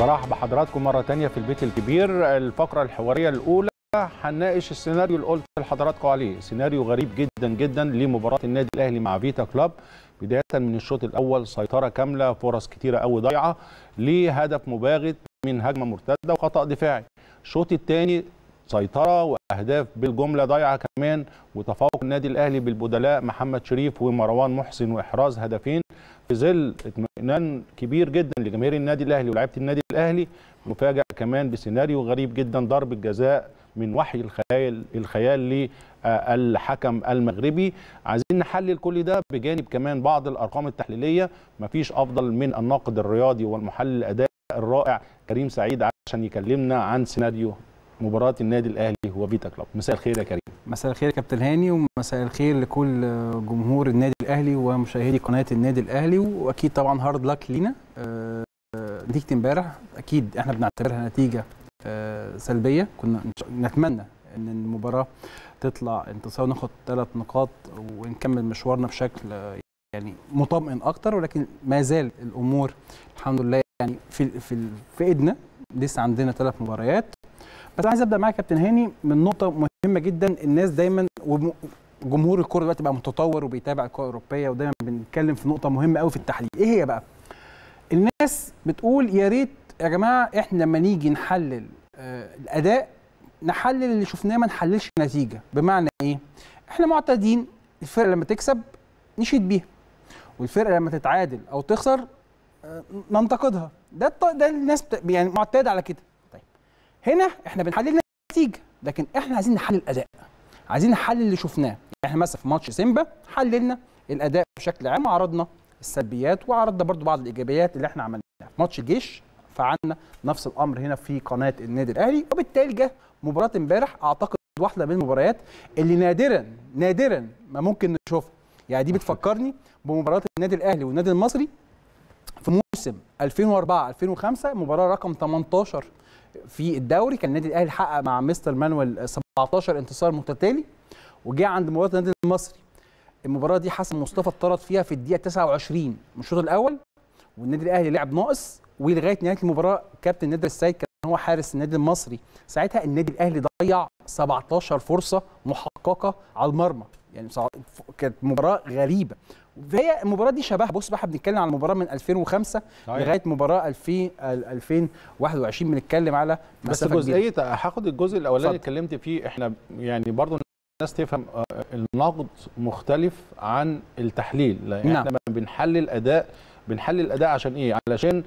برحب بحضراتكم مرة تانية في البيت الكبير. الفقرة الحوارية الأولى هنناقش السيناريو اللي قلت لحضراتكم عليه. سيناريو غريب جدا جدا لمباراة النادي الأهلي مع فيتا كلاب. بداية من الشوط الأول سيطرة كاملة فرص كتيرة قوي ضايعة لهدف مباغت من هجمة مرتدة وخطأ دفاعي. الشوط الثاني سيطرة وأهداف بالجملة ضايعة كمان وتفوق النادي الأهلي بالبدلاء محمد شريف ومروان محسن وإحراز هدفين في ظل اطمئنان كبير جدا لجماهير النادي الأهلي ولاعيبة النادي الأهلي مفاجأة كمان بسيناريو غريب جدا ضربة جزاء من وحي الخيال الخيال للحكم المغربي. عايزين نحلل كل ده بجانب كمان بعض الأرقام التحليلية. مفيش أفضل من الناقد الرياضي والمحلل الأداء الرائع كريم سعيد عشان يكلمنا عن سيناريو مباراة النادي الأهلي وفيتا كلوب مساء الخير يا كريم. مساء الخير يا كابتن هاني ومساء الخير لكل جمهور النادي الأهلي ومشاهدي قناة النادي الأهلي وأكيد طبعا هارد لاك لينا. نتيجة امبارح أكيد إحنا بنعتبرها نتيجة سلبية. كنا نتمنى إن المباراة تطلع انتصار وناخد ثلاث نقاط ونكمل مشوارنا بشكل يعني مطمئن أكتر. ولكن ما زال الأمور الحمد لله يعني في في في إيدنا. لسه عندنا ثلاث مباريات. بس عايز أبدأ معاك يا كابتن هاني من نقطة مهمة جدا. الناس دايما جمهور الكورة دلوقتي بقى متطور وبيتابع الكورة الأوروبية ودايما بنتكلم في نقطة مهمة قوي في التحليل. إيه هي بقى؟ الناس بتقول يا ريت يا جماعة إحنا لما نيجي نحلل آه الأداء نحلل اللي شفناه ما نحللش النتيجة. بمعنى إيه؟ إحنا معتادين الفرقة لما تكسب نشيد بيها والفرقة لما تتعادل أو تخسر آه ننتقدها. ده ده الناس يعني معتاده على كده. هنا إحنا بنحلل النتيجة لكن إحنا عايزين نحلل الأداء. عايزين نحلل اللي شفناه. إحنا مثلا في ماتش سيمبا حللنا الأداء بشكل عام وعرضنا السلبيات وعرضنا برضو بعض الإيجابيات اللي إحنا عملناها. في ماتش الجيش فعلنا نفس الأمر هنا في قناة النادي الأهلي وبالتالي جه مباراة امبارح. أعتقد واحدة من المباريات اللي نادرا نادرا ما ممكن نشوفها. يعني دي بتفكرني بمباراة النادي الأهلي والنادي المصري في موسم 2004 2005 مباراة رقم 18 في الدوري كان النادي الأهلي حقق مع مستر مانويل 17 انتصار متتالي وجاء عند مباراة النادي المصري. المباراة دي حسن مصطفى اتطرد فيها في الدقيقة 29 من الشوط الأول والنادي الأهلي لعب ناقص ولغاية نهاية المباراة كابتن نادر السيد كان هو حارس النادي المصري. ساعتها النادي الأهلي ضيع 17 فرصة محققة على المرمى. يعني كانت مباراة غريبة. فهي المباراة دي شبه بص بقى بنتكلم على المباراه من 2005 طيب. لغاية مباراة 2000 2021 بنتكلم على بس جزئية هاخد الجزء الأولاني اللي اتكلمت فيه. إحنا يعني برضو الناس تفهم النقد مختلف عن التحليل. لأن نعم. إحنا بنحلل أداء بنحلل أداء عشان إيه؟ علشان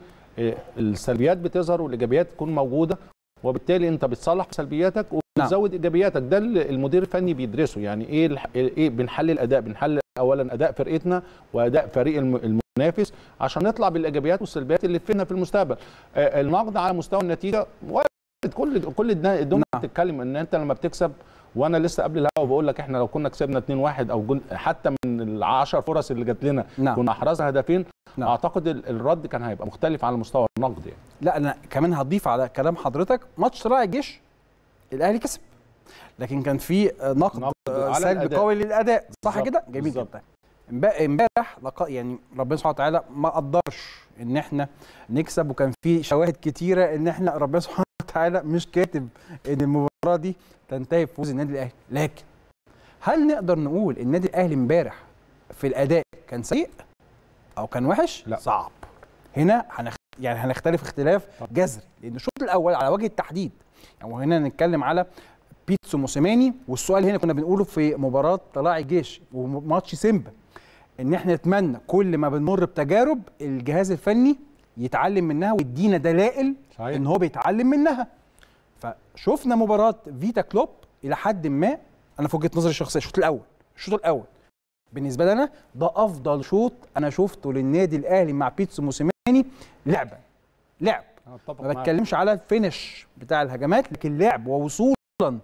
السلبيات بتظهر والإيجابيات تكون موجودة. وبالتالي انت بتصلح سلبياتك وبتزود نعم. ايجابياتك ده المدير الفني بيدرسه يعني إيه إيه بنحلل اداء بنحلل اولا أداء فرقتنا وأداء فريق المنافس عشان نطلع بالإيجابيات والسلبيات اللي فينا في المستقبل النقد على مستوى النتيجة كل كل الدنيا نعم. بتتكلم إن أنت لما بتكسب وأنا لسه قبل الهوا بقول لك إحنا لو كنا كسبنا 2-1 أو جن حتى من ال 10 فرص اللي جات لنا نعم. كنا احرزنا هدفين نعم. اعتقد الرد كان هيبقى مختلف على مستوى النقد يعني. لا أنا كمان هضيف على كلام حضرتك ماتش طلائع الجيش الأهلي كسب. لكن كان في نقد, نقد سلبي قوي للأداء. صح كده؟ جميل جدا. امبارح يعني ربنا سبحانه وتعالى ما قدرش إن إحنا نكسب وكان في شواهد كتيرة إن إحنا ربنا سبحانه وتعالى مش كاتب إن المباراه دي تنتهي بفوز النادي الأهلي لكن هل نقدر نقول النادي الأهلي امبارح في الأداء كان سيء أو كان وحش لا. صعب هنا هنخ... يعني هنختلف اختلاف جذري لأن الشوط الأول على وجه التحديد يعني وهنا نتكلم على بيتسو موسيماني والسؤال هنا كنا بنقوله في مباراة طلائع الجيش وماتش سيمبا إن إحنا نتمنى كل ما بنمر بتجارب الجهاز الفني يتعلم منها ويدينا دلائل صحيح. إن هو بيتعلم منها فشفنا مباراة فيتا كلوب إلى حد ما. أنا في وجهة نظري الشخصية الشوط الأول الشوط الأول. بالنسبة لي أنا ده أفضل شوط أنا شفته للنادي الأهلي مع بيتسو موسيماني. لعبا لعب. ما بتكلمش على ال finish بتاع الهجمات لكن لعب. ووصولا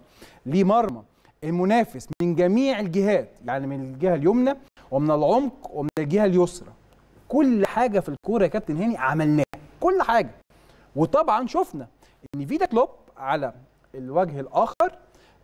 لمرمى المنافس من جميع الجهات يعني من الجهة اليمنى ومن العمق ومن الجهة اليسرى. كل حاجة في الكورة يا كابتن هاني عملناها كل حاجة. وطبعا شفنا إن فيتا كلوب على الوجه الآخر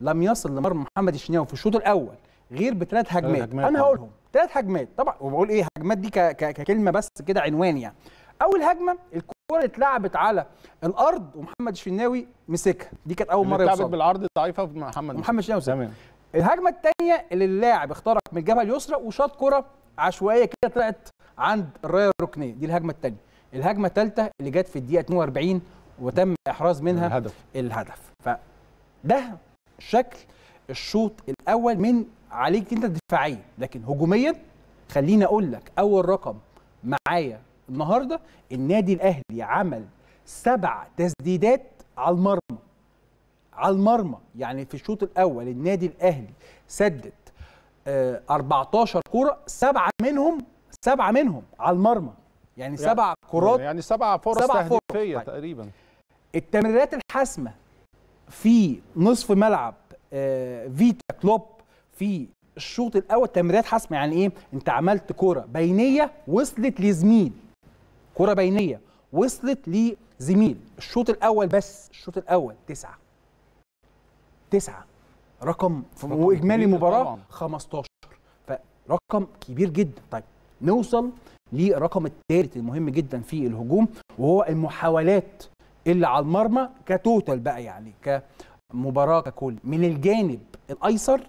لم يصل لمرمى محمد الشناوي في الشوط الأول غير بثلاث هجمات. أنا. هقولهم. ثلاث هجمات. طبعا وبقول إيه هجمات دي ك- ك- ككلمة بس كده عنوان يعني. أول هجمة الكورة اتلعبت على الأرض ومحمد الشناوي مسكها. دي كانت أول مرة اتلعبت بالعرض ضعيفه محمد. محمد الشناوي. تمام. الهجمة الثانية اللي اللاعب اخترق من الجبهة اليسرى وشاط كرة عشوائية كده طلعت عند الرايه الركنيه دي الهجمة الثانية الهجمة الثالثه اللي جت في الدقيقة 42 وتم إحراز منها الهدف. الهدف. فده شكل الشوط الأول من عليك أنت دفاعيا لكن هجوميا خليني أقول لك أول رقم معايا النهارده النادي الأهلي عمل سبع تسديدات على المرمى. على المرمى. يعني في الشوط الأول النادي الأهلي سدد آه 14 كوره سبعة منهم سبعة منهم على المرمى. يعني سبع كرات يعني سبع فرص سبع فرص. تهديفية طيب. تقريبا. التمريرات الحاسمة في نصف ملعب آه، فيتا كلوب في الشوط الأول تمريرات حاسمة. يعني إيه؟ أنت عملت كرة بينية وصلت لزميل. كرة بينية وصلت لزميل. الشوط الأول بس الشوط الأول تسعة. تسعة. رقم, رقم وإجمالي المباراه طبعاً. 15 فرقم كبير جدا. طيب نوصل للرقم الثالث المهم جدا في الهجوم وهو المحاولات اللي على المرمى كتوتال بقى يعني كمباراة ككل. من الجانب الأيسر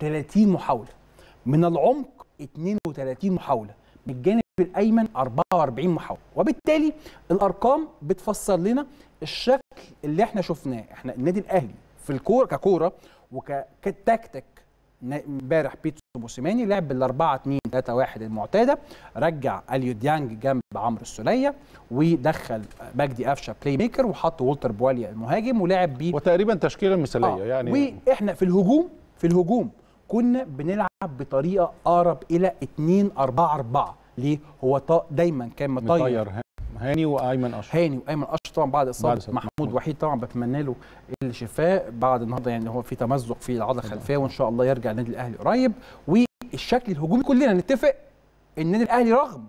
30 محاولة. من العمق 32 محاولة. من الجانب الأيمن 44 محاولة. وبالتالي الأرقام بتفسر لنا الشكل اللي إحنا شفناه. إحنا النادي الأهلي في الكورة ككورة وكتكتيك امبارح بيتسو موسيماني لعب بال 4 2 3 1 المعتادة رجع اليو ديانج جنب عمرو السولية ودخل مجدي قفشة playmaker وحط والتر بواليا المهاجم ولعب بيه وتقريبا تشكيلة مثالية آه. يعني وإحنا في الهجوم في الهجوم كنا بنلعب بطريقة أقرب إلى 2 4 4 ليه هو دايما كان مطير مطير هاني وأيمن أشرف. هاني وأيمن أشرف طبعا بعد إصابة محمود. وحيد طبعا بتمنى له الشفاء بعد النهارده يعني هو في تمزق في العضله الخلفية وإن شاء الله يرجع النادي الأهلي قريب. والشكل الهجومي كلنا نتفق إن النادي الأهلي رغم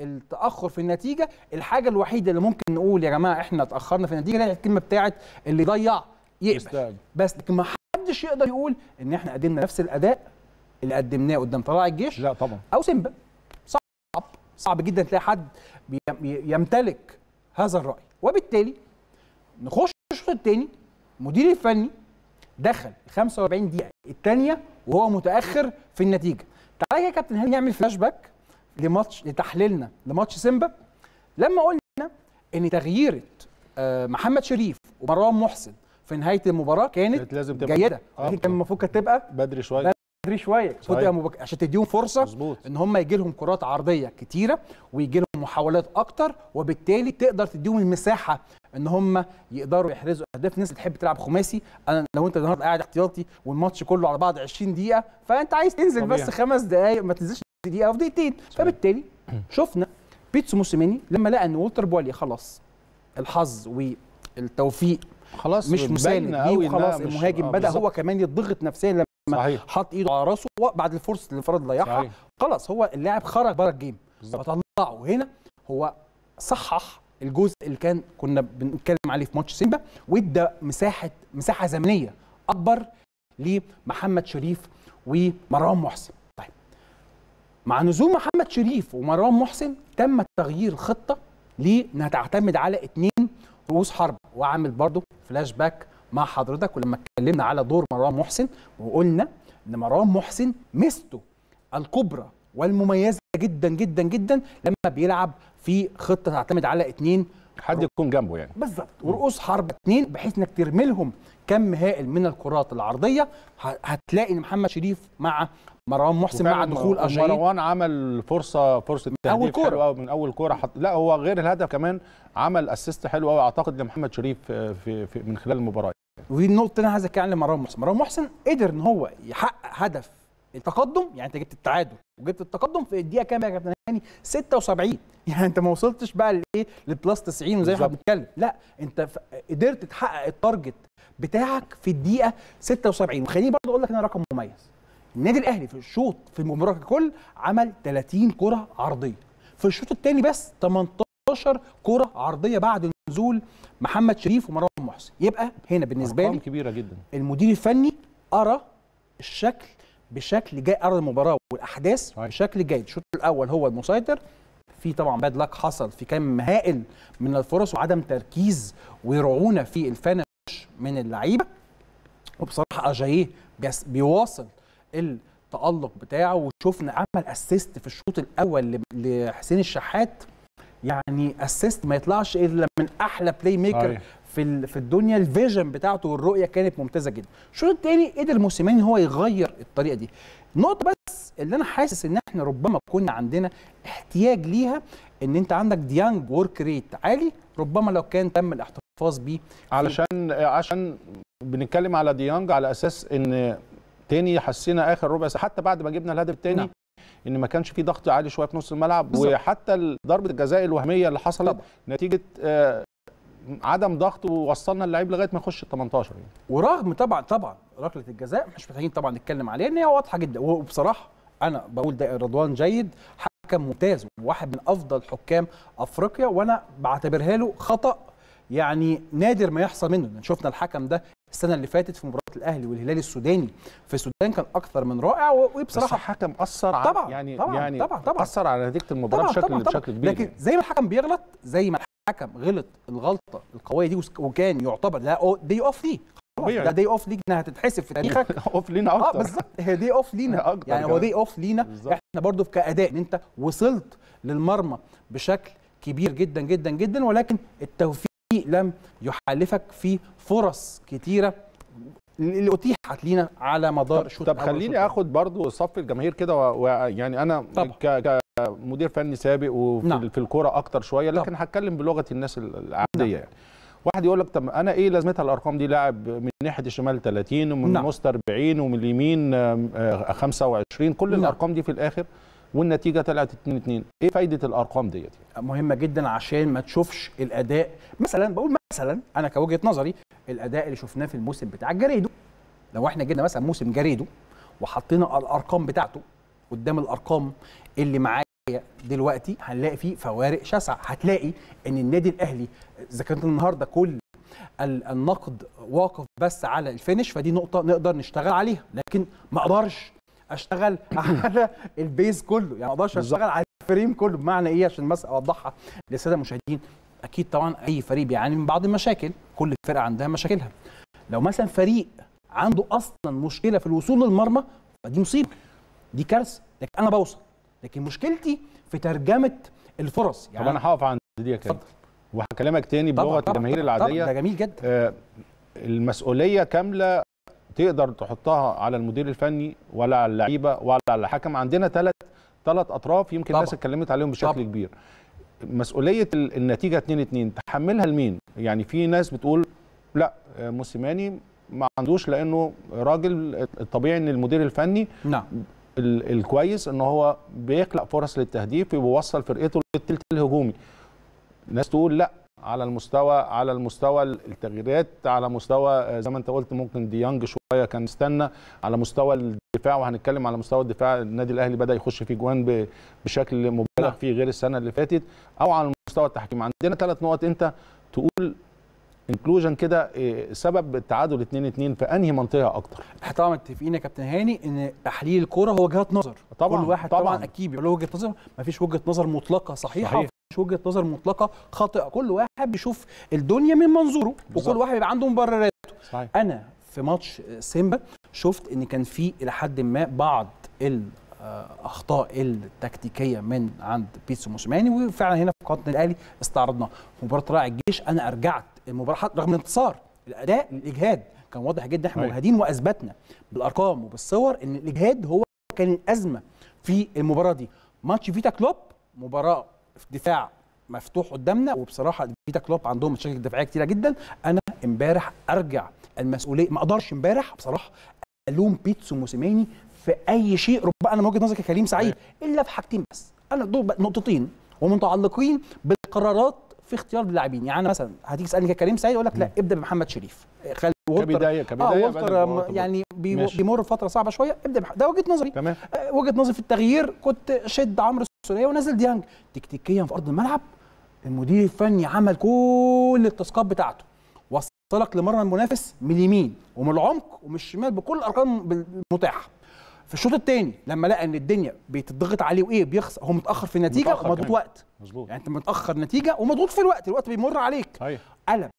التأخر في النتيجة الحاجة الوحيدة اللي ممكن نقول يا جماعة إحنا اتأخرنا في النتيجة هي الكلمة بتاعت اللي ضيع يقبل. بس لكن ما حدش يقدر يقول إن إحنا قدمنا نفس الأداء اللي قدمناه قدام طلائع الجيش لا طبعا. أو سيمبا. صعب. صعب جدا تلاقي حد يمتلك هذا الرأي. وبالتالي نخش الشوط الثاني. المدير الفني دخل 45 دقيقة الثانية وهو متأخر في النتيجة. تعالى يا كابتن هاني نعمل فلاش باك لماتش لتحليلنا لماتش سيمبا. لما قلنا إن تغييرة آه، محمد شريف ومروان محسن في نهاية المباراة كانت كانت لازم تبقى. جيدة. آه. لكن كان المفروض كانت تبقى بدري شوية. بدري شوية صحيح. مبك... عشان تديهم فرصة مظبوط إن هم يجي لهم كرات عرضية كتيرة ويجي لهم محاولات أكتر وبالتالي تقدر تديهم المساحة إن هم يقدروا يحرزوا أهداف ناس بتحب تلعب خماسي أنا لو أنت النهارده قاعد احتياطي والماتش كله على بعض 20 دقيقة فأنت عايز تنزل طبيعي. بس خمس دقائق ما تنزلش دقيقة أو دقيقتين فبالتالي شفنا بيتسو موسيماني لما لقى إن والتر بواليا خلاص الحظ والتوفيق خلاص مش مساند ليه قوي وخلاص مش- المهاجم آه، بدأ. هو كمان يضغط نفسيا لما صحيح. حط ايده على راسه بعد الفرصة اللي الانفراد ضيعها خلاص هو اللاعب خرج بره الجيم. فطلعه هنا هو صحح الجزء اللي كان كنا بنتكلم عليه في ماتش سيمبا وادى مساحة مساحة زمنية أكبر لمحمد شريف ومروان محسن. طيب مع نزول محمد شريف ومروان محسن تم تغيير الخطه لأنها تعتمد على اثنين رؤوس حرب واعمل برضو فلاش باك مع حضرتك ولما اتكلمنا على دور مروان محسن وقلنا إن مروان محسن ميزته الكبرى والمميزة جدا جدا جدا لما بيلعب في خطة تعتمد على اثنين حد يكون جنبه يعني. بالظبط ورؤوس حرب اثنين بحيث إنك ترمي لهم كم هائل من الكرات العرضية. هتلاقي إن محمد شريف مع مروان محسن مع دخول اجاي مروان عمل فرصة فرصة كورة. حلوة قوي من أول كورة حط لا هو غير الهدف كمان عمل assist حلو قوي أعتقد لمحمد شريف في, في من خلال المباراة. ودي النقطة اللي أنا عايز أتكلم مروان محسن. مروان محسن قدر إن هو يحقق هدف التقدم يعني أنت جبت التعادل وجبت التقدم في الدقيقة كام يا كابتن هاني؟ 76 يعني أنت ما وصلتش بقى لإيه؟ ل plus 90 وزي ما إحنا. بنتكلم. لا أنت قدرت تحقق التارجت بتاعك في الدقيقة 76 وخليني برضه أقول لك إن رقم مميز. النادي الأهلي في الشوط في المباراه ككل عمل 30 كرة عرضية. في الشوط الثاني بس 18 كرة عرضية بعد نزول محمد شريف ومروان محسن. يبقى هنا بالنسبة لي كبيرة جدا. المدير الفني أرى الشكل بشكل جيد أرى المباراة والأحداث. بشكل جيد. الشوط الأول هو المسيطر. في طبعا bad luck حصل في كم هائل من الفرص وعدم تركيز ورعونة في ال finish من اللعيبة. وبصراحة اجاييه بيس- بيواصل التألق بتاعه. وشفنا عمل assist في الشوط الأول لحسين الشحات. يعني assist ما يطلعش إلا من أحلى playmaker صحيح. في في الدنيا ال vision بتاعته والرؤية كانت ممتازة جدا الشوط الثاني قدر موسيماني هو يغير الطريقة دي نقطة بس اللي أنا حاسس إن إحنا ربما كنا عندنا احتياج ليها إن أنت عندك ديانج ورك ريت عالي ربما لو كان تم الاحتفاظ بيه علشان عشان بنتكلم على ديانج على أساس إن تاني حسينا آخر ربع ساعة حتى بعد ما جبنا الهدف التاني نعم. إن ما كانش في ضغط عالي شوية في نص الملعب بالظبط. وحتى ضربة الجزاء الوهمية اللي حصلت طبعا. نتيجة آه، عدم ضغط ووصلنا اللعيب لغاية ما يخش ال 18 يعني. ورغم طبعا طبعا ركلة الجزاء مش محتاجين طبعا نتكلم عليها إن هي واضحة جدا وبصراحة أنا بقول ده رضوان جيد حكم ممتاز وواحد من أفضل حكام أفريقيا وأنا بعتبرها له خطأ يعني نادر ما يحصل منه لأن شفنا الحكم ده السنة اللي فاتت في مباراة الأهلي والهلال السوداني في السودان كان أكثر من رائع وبصراحة حكم أثر طبعا، يعني طبعا، يعني طبعا، طبعا. أثر على نتيجة المباراة بشكل طبعا طبعا بشكل كبير لكن يعني. زي ما الحكم بيغلط زي ما الحكم غلط الغلطة القوية دي وكان يعتبر ده دي اوف ليه طبيعي. ده دي اوف ليك إنها هتتحسب في تاريخك اوف لينا آه أكتر بالظبط هي دي اوف لينا أكتر يعني هو. دي اوف لينا. إحنا برضو كأداء إن أنت وصلت للمرمى بشكل كبير جدا جدا جدا ولكن التوفيق لم يحالفك في فرص كتيرة اللي أتيحت لينا على مدار الشوط طب خليني آخد برضو صف الجماهير كده ويعني أنا طبعا. ك- كمدير فني سابق وفي نعم. نعم. في الكورة أكتر شوية لكن هتكلم بلغة الناس ال- العادية يعني واحد يقول لك طب أنا إيه لازمتها الأرقام دي لاعب من ناحية الشمال 30 ومن نعم. الوسط 40 ومن اليمين آم، آه، 25 كل نعم. الأرقام دي في الآخر والنتيجة طلعت 2 2 إيه فايدة الأرقام ديت مهمة جدا عشان ما تشوفش الأداء. مثلا بقول مثلا أنا كوجهة نظري الأداء اللي شفناه في الموسم بتاع جريدو. لو إحنا جبنا مثلا موسم جريدو وحطينا الأرقام بتاعته قدام الأرقام اللي معايا دلوقتي هنلاقي فيه فوارق شاسعة. هتلاقي إن النادي الأهلي إذا كانت النهارده كل ال- النقد واقف بس على ال finish فدي نقطة نقدر نشتغل عليها. لكن ما أقدرش أشتغل على ال base كله. يعني ما أقدرش. أشتغل على ال frame كله. بمعنى إيه؟ عشان بس أوضحها للسادة المشاهدين. أكيد طبعا أي فريق بيعاني من بعض المشاكل. كل فرقه عندها مشاكلها. لو مثلا فريق عنده أصلا مشكلة في الوصول للمرمى فدي مصيبة. دي كارثة. لكن أنا بوصل. لكن مشكلتي في ترجمة الفرص. طب أنا هقف عند دي يا اتفضل. وهكلمك تاني طبعاً، بلغة طبعاً، الجماهير طبعاً، العادية. ده جميل جدا. آه، المسؤولية كاملة تقدر تحطها على المدير الفني ولا على اللعيبة ولا على الحكم. عندنا ثلاث ثلاث أطراف يمكن طبعا. الناس اتكلمت عليهم بشكل طبعا. كبير. مسؤولية ال- النتيجة 2 2 تحملها لمين؟ يعني في ناس بتقول لا موسيماني ما عندوش لأنه راجل الطبيعي إن المدير الفني نعم. ال- الكويس إن هو بيخلق فرص للتهديف وبيوصل فرقته للثلث الهجومي. ناس تقول لا على المستوى على المستوى التغييرات على مستوى آه، زي ما انت قلت ممكن ديانج شوية كان استنى على مستوى الدفاع وهنتكلم على مستوى الدفاع النادي الأهلي بدأ يخش في جوان بشكل مبالغ. فيه غير السنة اللي فاتت أو على مستوى التحكيم عندنا ثلاث نقط أنت تقول conclusion كده إيه، سبب التعادل 2 2 في أنهي منطقة أكتر إحنا طبعا متفقين يا كابتن هاني إن تحليل الكورة هو وجهات نظر طبعاً، كل واحد طبعا, طبعاً. أكيد بيبقى له وجهة نظر ما فيش وجهة نظر مطلقة صحيحة صحيح. ومفيش وجهة نظر مطلقة خاطئة. كل واحد بيشوف الدنيا من منظوره بالظبط. وكل واحد بيبقى عنده مبررات صحيح. أنا في ماتش سيمبا شفت إن كان في إلى حد ما بعض الاخطاء التكتيكية من عند بيتسو موسيماني وفعلا هنا في قناة الأهلي استعرضناها. مباراة طلائع الجيش أنا أرجعت المباراة رغم الانتصار. الأداء الإجهاد كان واضح جدا. إحنا. مجهدين وأثبتنا بالأرقام وبالصور إن الإجهاد هو كان الأزمة في المباراة دي. ماتش فيتا كلوب مباراة دفاع مفتوح قدامنا وبصراحة فيتا كلوب عندهم مشاكل دفاعية كتيرة جدا. أنا امبارح أرجع المسؤولية ما أقدرش امبارح بصراحة ألوم بيتسو موسيماني في أي شيء ربما أنا من وجهة نظري ككريم سعيد إلا في حاجتين بس. أنا دول نقطتين ومتعلقين بالقرارات في اختيار اللاعبين. يعني أنا مثلا هتيجي تسألني ككريم سعيد أقول لك لا ابدأ بمحمد شريف. خلي كبدايه كبداية والتر بوتر. يعني. بيمر فترة صعبة شوية ابدأ بح- ده وجهة نظري. تمام. آه، وجهة نظري في التغيير كنت شد عمرو السوليه ونزل ديانج تكتيكيا في أرض الملعب. المدير الفني عمل كل التاسكات بتاعته. وصلك لمرمى المنافس من اليمين ومن العمق ومن الشمال بكل الارقام المتاحه في الشوط الثاني لما لقى إن الدنيا بتضغط عليه وإيه بيخسر هو متأخر في النتيجة متأخر ومضغوط. وقت. مظبوط. يعني أنت متأخر نتيجة ومضغوط في الوقت الوقت بيمر عليك. قلب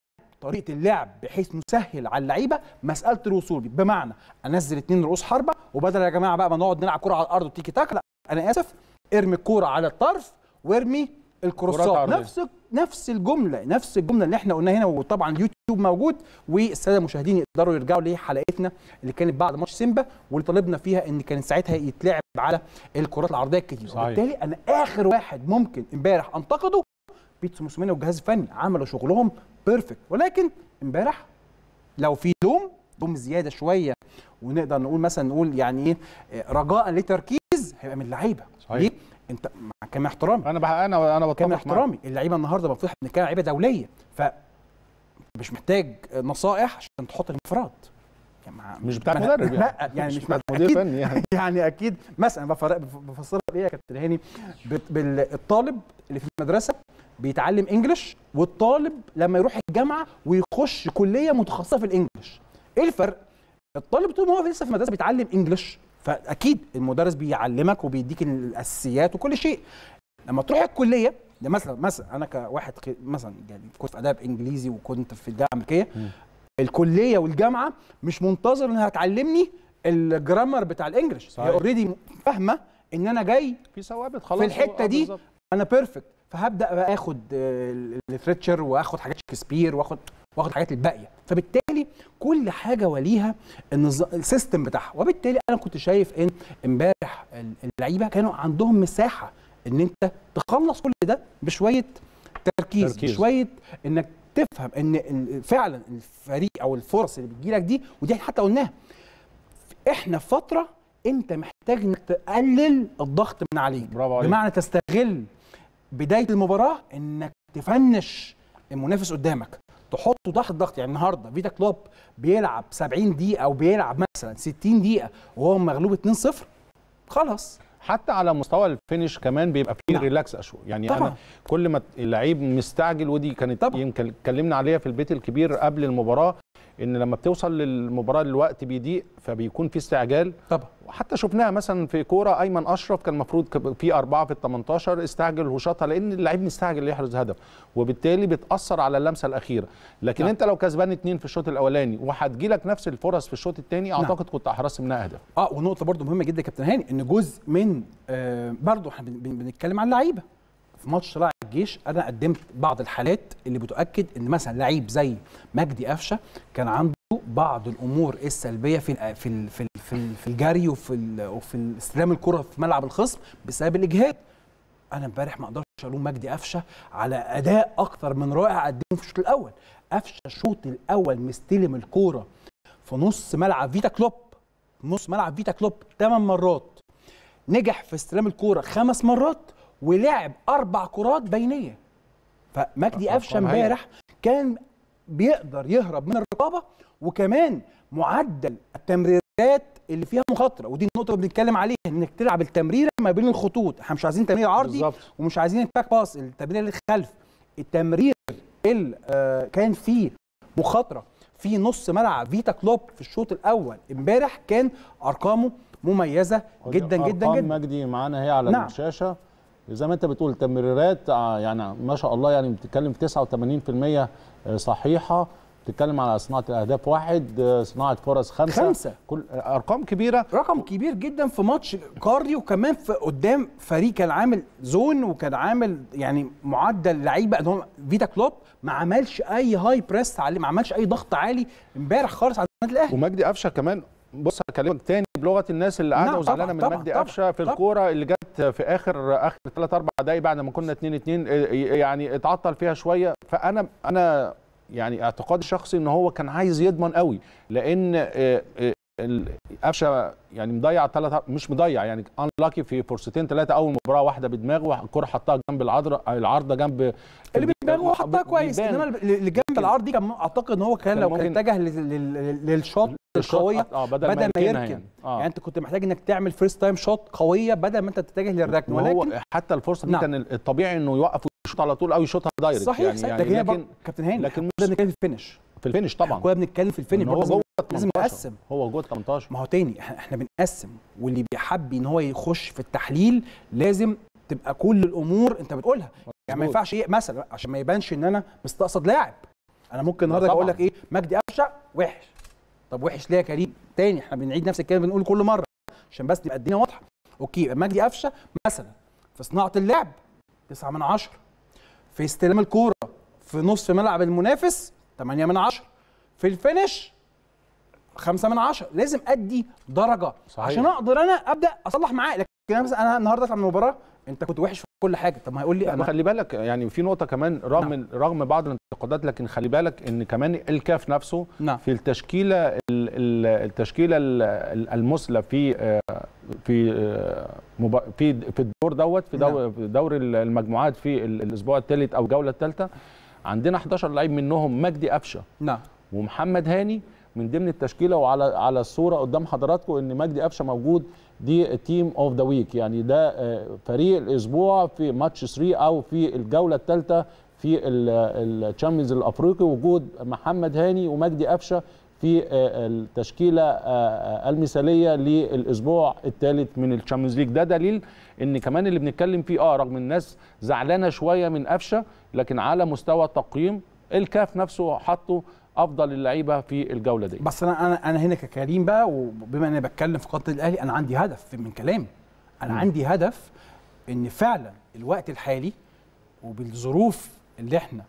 طريقة اللعب بحيث نسهل على اللعيبة مسألة الوصول بمعنى أنزل اتنين رؤوس حربة وبدل يا جماعة بقى ما نقعد نلعب كرة على الأرض وتيكي تاك لأ أنا آسف ارمي الكورة على الطرف وارمي الكروسات. نفس نفس الجملة نفس الجملة اللي إحنا قلناها هنا وطبعا اليوتيوب موجود والساده المشاهدين يقدروا يرجعوا لحلقتنا اللي كانت بعد ماتش سيمبا واللي طالبنا فيها إن كان ساعتها يتلعب على الكرات العرضية الكتير. وبالتالي أنا آخر واحد ممكن امبارح أنتقده بيتسو موسيماني والجهاز الفني عملوا شغلهم perfect ولكن امبارح لو في لوم لوم زيادة شوية ونقدر نقول مثلا نقول يعني إيه رجاء لتركيز هيبقى من اللعيبة. ليه؟ انت كامل احترامي. أنا بح... أنا أنا كامل. احترامي. اللعيبة النهارده المفروض بنتكلم لعيبة دولية. ف مش محتاج نصائح عشان تحط الانفراد يعني مش بتاع مدرب يعني. لا يعني مش, مع- مدير فني يعني. يعني أكيد. مثلا بفسرها بايه يا كابتن هاني. بت- بال- الطالب اللي في المدرسة بيتعلم انجلش والطالب لما يروح الجامعة ويخش كلية متخصصة في الانجلش إيه الفرق؟ الطالب طول ما هو لسه في المدرسة بيتعلم English فأكيد المدرس بيعلمك وبيديك الأساسيات وكل شيء لما تروح الكلية ده مثلا مثلا أنا كواحد مثلا يعني كنت في أداب إنجليزي وكنت في الجامعة الامريكيه. الكلية والجامعة مش منتظر إنها تعلمني ال grammar بتاع ال English هي. already فاهمة إن أنا جاي في ثوابت خلاص في الحتة آه، دي بالظبط. أنا perfect فهبدأ بقى آخد ال literature وآخد حاجات شكسبير وآخد واخد الحاجات الباقية. فبالتالي كل حاجة وليها السيستم بتاعها. وبالتالي أنا كنت شايف إن إمبارح اللعيبة كانوا عندهم مساحة إن أنت تخلص كل ده بشوية تركيز, تركيز. بشوية إنك تفهم إن فعلا الفريق أو الفرص اللي بتجيلك دي ودي حتى قلناها. إحنا في فترة أنت محتاج إنك تقلل الضغط من عليك. برافو عليك. بمعنى تستغل بداية المباراة إنك تفنش المنافس قدامك. تحطه تحت ضغط يعني النهارده فيتا كلوب بيلعب 70 دقيقة أو بيلعب مثلا 60 دقيقة وهو مغلوب 2-0 خلاص حتى على مستوى ال finish كمان بيبقى فيه نعم. relax شوية يعني طبعاً. أنا كل ما اللعيب مستعجل ودي كانت طبعاً. يمكن اتكلمنا عليها في البيت الكبير قبل المباراة إن لما بتوصل للمباراة الوقت بيضيق فبيكون في استعجال. طبعا. وحتى شفناها مثلا في كورة أيمن أشرف كان المفروض في أربعة في ال 18 استعجل وشاطها لأن اللعيب مستعجل يحرز هدف وبالتالي بتأثر على اللمسة الأخيرة. لكن نعم. أنت لو كسبان اتنين في الشوط الأولاني وهتجي لك نفس الفرص في الشوط الثاني أعتقد كنت أحرزت منها اهداف آه ونقطة برضو مهمة جدا يا كابتن هاني إن جزء من آه برضو إحنا بن- بن- بنتكلم عن اللعيبة. في ماتش طلائع الجيش أنا قدمت بعض الحالات اللي بتؤكد إن مثلا لعيب زي مجدي قفشة كان عنده بعض الأمور السلبية في في في في, في الجري وفي وفي استلام الكرة في ملعب الخصم بسبب الإجهاد. أنا امبارح ما أقدرش ألوم مجدي قفشة على أداء أكتر من رائع قدمه في الشوط الأول. قفشة الشوط الأول مستلم الكوره في نص ملعب فيتا كلوب نص ملعب فيتا كلوب 8 مرات. نجح في استلام الكوره خمس مرات. ولعب أربع كرات بينية. فمجدي قفشه. امبارح كان بيقدر يهرب من الرقابة وكمان معدل التمريرات اللي فيها مخاطرة. ودي النقطة اللي بنتكلم عليها إنك تلعب التمريرة ما بين الخطوط. إحنا مش عايزين تمرير عرضي بالظبط. ومش عايزين ال back pass التمرير اللي خلف. التمرير اللي آه، كان فيه مخاطرة. في نص ملعب فيتا كلوب في الشوط الأول امبارح كان أرقامه مميزة جدا جدا جدا. مجدي معانا هي على نعم. الشاشة. زي ما انت بتقول تمريرات آه، يعني ما شاء الله يعني بتتكلم في 89% صحيحة. بتتكلم على صناعة الأهداف واحد آه، صناعة فرص خمسة. خمسة. كل آه، أرقام كبيرة. رقم كبير جدا في ماتش قاري وكمان في قدام فريق كان عامل zone وكان عامل يعني معدل لعيبة ان هو فيتا كلوب. ما عملش أي high press عليه ما عملش أي ضغط عالي امبارح خالص على النادي الأهلي. ومجدي قفشة كمان بص هكلمك تاني بلغة الناس اللي قاعدة نعم، وزعلانة من مجدي قفشة في. الكورة اللي جت في آخر آخر 3 4 دقايق بعد ما كنا 2 2 يعني اتعطل فيها شوية فأنا أنا يعني اعتقادي الشخصي إن هو كان عايز يضمن قوي لأن آه، آه، قفشة يعني مضيع ثلاث مش مضيع يعني unlucky في فرصتين ثلاثة أول مباراة واحدة بدماغه الكرة حطها جنب العارضه العارضه جنب اللي بدماغه حطها كويس. إنما اللي جنب العارضه دي كان أعتقد إن هو كان كان لو كان اتجه لل- لل- لل shot القويه آه بدل, بدل ما يركن يعني. آه. يعني انت كنت محتاج انك تعمل first time shot قوية بدل ما انت تتجه للركن ولكن حتى الفرصة دي نعم. كان الطبيعي انه يوقف ويشوط على طول أو يشوطها direct صحيح يعني, صحيح يعني لكن كابتن هاني لكن كنا بنتكلم في ال finish في ال finish طبعا كنا بنتكلم في ال finish هو جوه لازم 18. نقسم هو جوه 18 ما هو تاني إحنا بنقسم واللي بيحب إن هو يخش في التحليل لازم تبقى كل الأمور أنت بتقولها يعني ما. ينفعش إيه مثلا عشان ما يبانش إن أنا مستقصد لاعب أنا ممكن النهارده. أقول لك إيه مجدي قفشه وحش طب وحش ليه يا كريم؟ تاني إحنا بنعيد نفس الكلام بنقول كل مرة عشان بس تبقى الدنيا واضحة. okay يبقى مجدي قفشة مثلا في صناعة اللعب 9 من 10 في استلام الكورة في نصف ملعب المنافس 8 من 10 في ال finish خمسة من عشرة. لازم أدي درجة. صحيح. عشان أقدر أنا أبدأ أصلح معاه. لكن أنا مثلا أنا النهارده أطلع من المباراة أنت كنت وحش كل حاجة. طب ما هيقول لي أنا خلي بالك يعني في نقطة كمان رغم نعم. رغم بعض الانتقادات لكن خلي بالك إن كمان الكاف نفسه نعم. في التشكيلة ال- ال- التشكيلة ال- ال- المثلى في آه، في آه، في في الدور دوت في دور في دور المجموعات في ال- الأسبوع الثالث أو الجولة الثالثه عندنا 11 لعيب منهم مجدي قفشه نعم. ومحمد هاني من ضمن التشكيلة وعلى على الصورة قدام حضراتكم إن مجدي قفشة موجود دي team of the week يعني ده آه، فريق الأسبوع في ماتش 3 أو في الجولة الثالثة في ال Champions الأفريقي. وجود محمد هاني ومجدي قفشة في آه، التشكيلة آه، المثالية للأسبوع الثالث من ال Champions League ده دليل إن كمان اللي بنتكلم فيه آه رغم الناس زعلانة شوية من قفشة لكن على مستوى التقييم الكاف نفسه حطه أفضل اللعيبة في الجولة دي. بس أنا أنا أنا هنا ككريم بقى وبما إني بتكلم في قناه الأهلي أنا عندي هدف من كلامي. أنا مم. عندي هدف إن فعلا الوقت الحالي وبالظروف اللي إحنا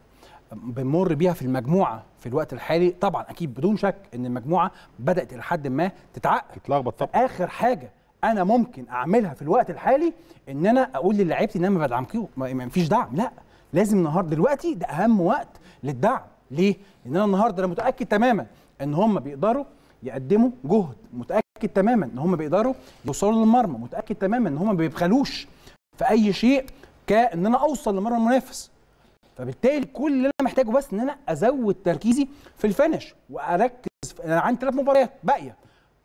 بنمر بيها في المجموعة في الوقت الحالي طبعا أكيد بدون شك إن المجموعة بدأت إلى حد ما تتعقد. اتلخبط طبعا. آخر حاجة أنا ممكن أعملها في الوقت الحالي إن أنا أقول للاعيبتي إن أنا ما بدعمكم ما ما فيش دعم. لا لازم النهارده دلوقتي ده أهم وقت للدعم. ليه؟ لأن أنا النهارده أنا متأكد تماما إن هم بيقدروا يقدموا جهد متأكد تماما إن هم بيقدروا يوصلوا للمرمى متأكد تماما إن هم ما بيبخلوش في أي شيء كإن أنا أوصل لمرمى المنافس. فبالتالي كل اللي أنا محتاجه بس إن أنا أزود تركيزي في الفينش وأركز في أنا عندي ثلاث مباريات باقية.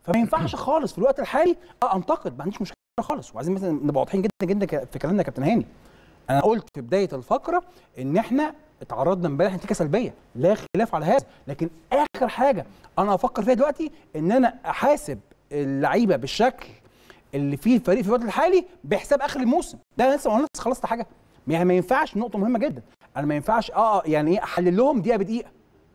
فما ينفعش خالص في الوقت الحالي آه أنتقد ما عنديش مشكلة خالص. وعايزين مثلا نبقى واضحين جدا جدا في كلامنا يا كابتن هاني. أنا قلت في بداية الفقرة إن إحنا اتعرضنا امبارح لنتيجه سلبية. لا خلاف على هذا. لكن آخر حاجة أنا أفكر فيها دلوقتي إن أنا أحاسب اللعيبة بالشكل اللي فيه الفريق في الوقت الحالي بحساب آخر الموسم. ده لسه أنا لسه خلصت حاجة. يعني ما ينفعش نقطة مهمة جدا. أنا ما ينفعش آه يعني إيه أحلل لهم دقيقة بدقيقة.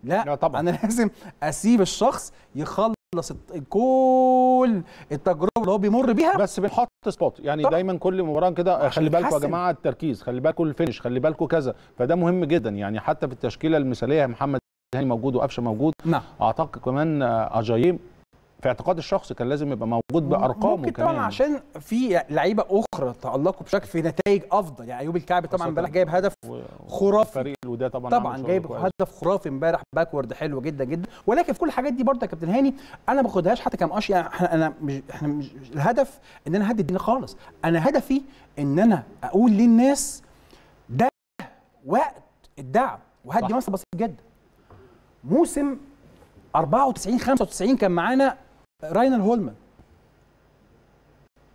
لا, لا طبعاً. أنا لازم أسيب الشخص يخلص الت- كل التجربة اللي هو بيمر بيها. بس بنحط spot يعني طبعا. دايما كل مباراه كده خلي بالكم يا. جماعة التركيز خلي بالكم ال finish خلي بالكم كذا. فده مهم جدا. يعني حتى في التشكيلة المثالية محمد هاني موجود وقفشه موجود. نعم. أعتقد كمان آه، أجايب. في اعتقاد الشخص كان لازم يبقى موجود بأرقامه ممكن كمان. طبعا عشان في لعيبة أخرى تألقوا بشكل في نتائج أفضل. يعني أيوب الكعبي طبعا امبارح جايب هدف خرافي. فريق الوداد طبعا طبعا جايب كويس. هدف خرافي امبارح. backward حلو جدا جدا. ولكن في كل الحاجات دي برضه يا كابتن هاني أنا ما باخدهاش حتى كنقاش. يعني إحنا أنا مش إحنا مش الهدف إن أنا هدي الدنيا خالص. أنا هدفي إن أنا أقول للناس ده وقت الدعم. وهدي. مثل بسيط جدا. موسم 94 95 كان معانا راينر هولمان.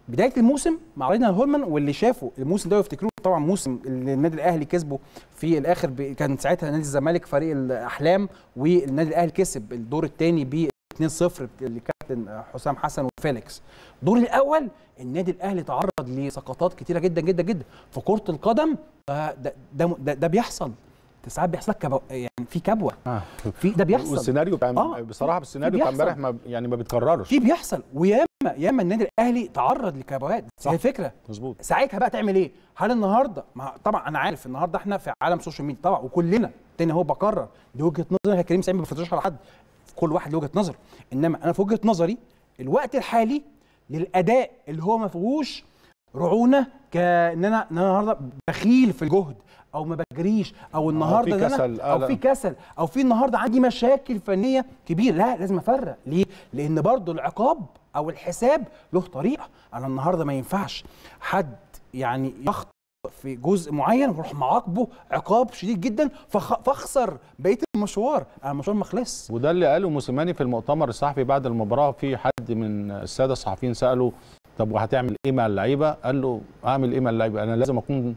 بداية الموسم مع راينر هولمان واللي شافوا الموسم ده يفتكروه طبعا موسم اللي النادي الأهلي كسبه في الآخر ب... كان ساعتها نادي الزمالك فريق الأحلام والنادي الأهلي كسب الدور الثاني ب 2-0 لكابتن حسام حسن وفيليكس. الدور الأول النادي الأهلي تعرض لسقطات كتيرة جدا جدا جدا في كرة القدم ده, ده, ده, ده بيحصل. ساعات بيحصل لك كبو... يعني في كبوة آه. في ده بيحصل والسيناريو بتاع آه. بصراحة السيناريو بتاع. امبارح ما يعني ما بيتكررش في بيحصل وياما ياما النادي الأهلي تعرض لكبوات صح. هي الفكرة مظبوط ساعتها بقى تعمل إيه؟ هل النهارده ما طبعا أنا عارف النهارده إحنا في عالم social media طبعا وكلنا تاني هو بكرر دي وجهة نظري يا كريم سعيد ما بفرضش على حد كل واحد له وجهة نظر إنما أنا في وجهة نظري الوقت الحالي للأداء اللي هو ما فيهوش رعونة كان أنا النهارده بخيل في الجهد أو ما بجريش أو النهارده في إن أنا- كسل. آه، أو لا. في كسل أو في النهارده عندي مشاكل فنية كبيرة. لا لازم أفرق. ليه؟ لأن برضو العقاب أو الحساب له طريقة. أنا النهارده ما ينفعش حد يعني يخطئ في جزء معين وأروح معاقبه عقاب شديد جدا فخ- فأخسر بقية المشوار. أنا المشوار ما خلص وده اللي قاله موسيماني في المؤتمر الصحفي بعد المباراة. في حد من السادة الصحفيين سأله طب وهتعمل إيه مع اللعيبة؟ قال له اعمل إيه مع اللعيبة؟ أنا لازم أكون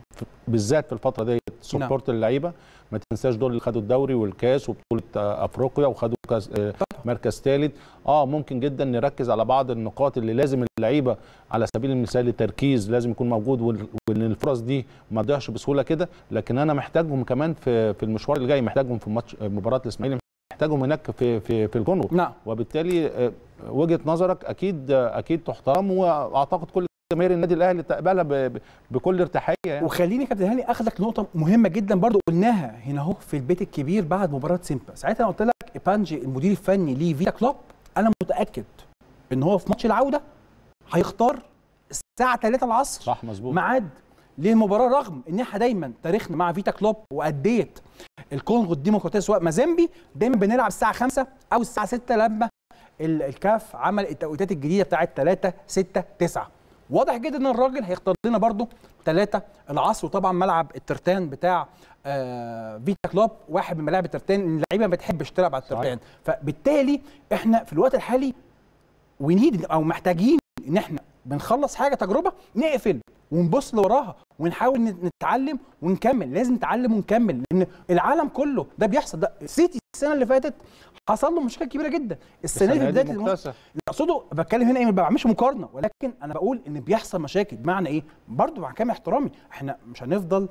بالذات في الفترة ديت سبورت للعيبه ما تنساش دول اللي خدوا الدوري والكاس وبطولة آه، أفريقيا وخدوا كاس آه، مركز ثالث آه ممكن جدا نركز على بعض النقاط اللي لازم اللعيبة على سبيل المثال التركيز لازم يكون موجود وإن الفرص دي ما تضيعش بسهولة كده. لكن أنا محتاجهم كمان في في المشوار اللي جاي محتاجهم في ماتش مباراة الإسماعيلي محتاجهم هناك في في في الجنوب نعم. وبالتالي آه، وجهة نظرك أكيد أكيد تحترم وأعتقد كل جماهير النادي الأهلي تقبلها بكل ارتياحية يعني. وخليني كابتن هاني أخدك نقطة مهمة جدا برضو قلناها هنا أهو في البيت الكبير بعد مباراة سيمبا ساعتها أنا قلت لك ايبنجي المدير الفني لفيتا كلوب أنا متأكد إن هو في ماتش العودة هيختار الساعة 3 العصر صح مظبوط ميعاد للمباراة رغم إن إحنا دايما تاريخنا مع فيتا كلوب وأندية الكونغو الديمقراطية سواء مازامبي دايما بنلعب الساعة 5 أو الساعة 6 لما الكاف عمل التوقيتات الجديدة بتاعت 3 6 9 واضح جدا إن الراجل هيختار لنا برضو 3 العصر وطبعا ملعب الترتان بتاع آه فيتا كلوب واحد من ملاعب الترتان. اللعيبة ما بتحبش تلعب على الترتان. فبالتالي إحنا في الوقت الحالي ونيد أو محتاجين إن إحنا بنخلص حاجة تجربة نقفل ونبص لوراها ونحاول نت- نتعلم ونكمل لازم نتعلم ونكمل لأن العالم كله ده بيحصل. ده سيتي السنة اللي فاتت حصل له مشاكل كبيرة جدا. السنة دي بداية اللي أقصده بتكلم هنا إيه ما بعملش مقارنة ولكن أنا بقول إن بيحصل مشاكل. بمعنى إيه؟ برضو مع كامل احترامي إحنا مش هنفضل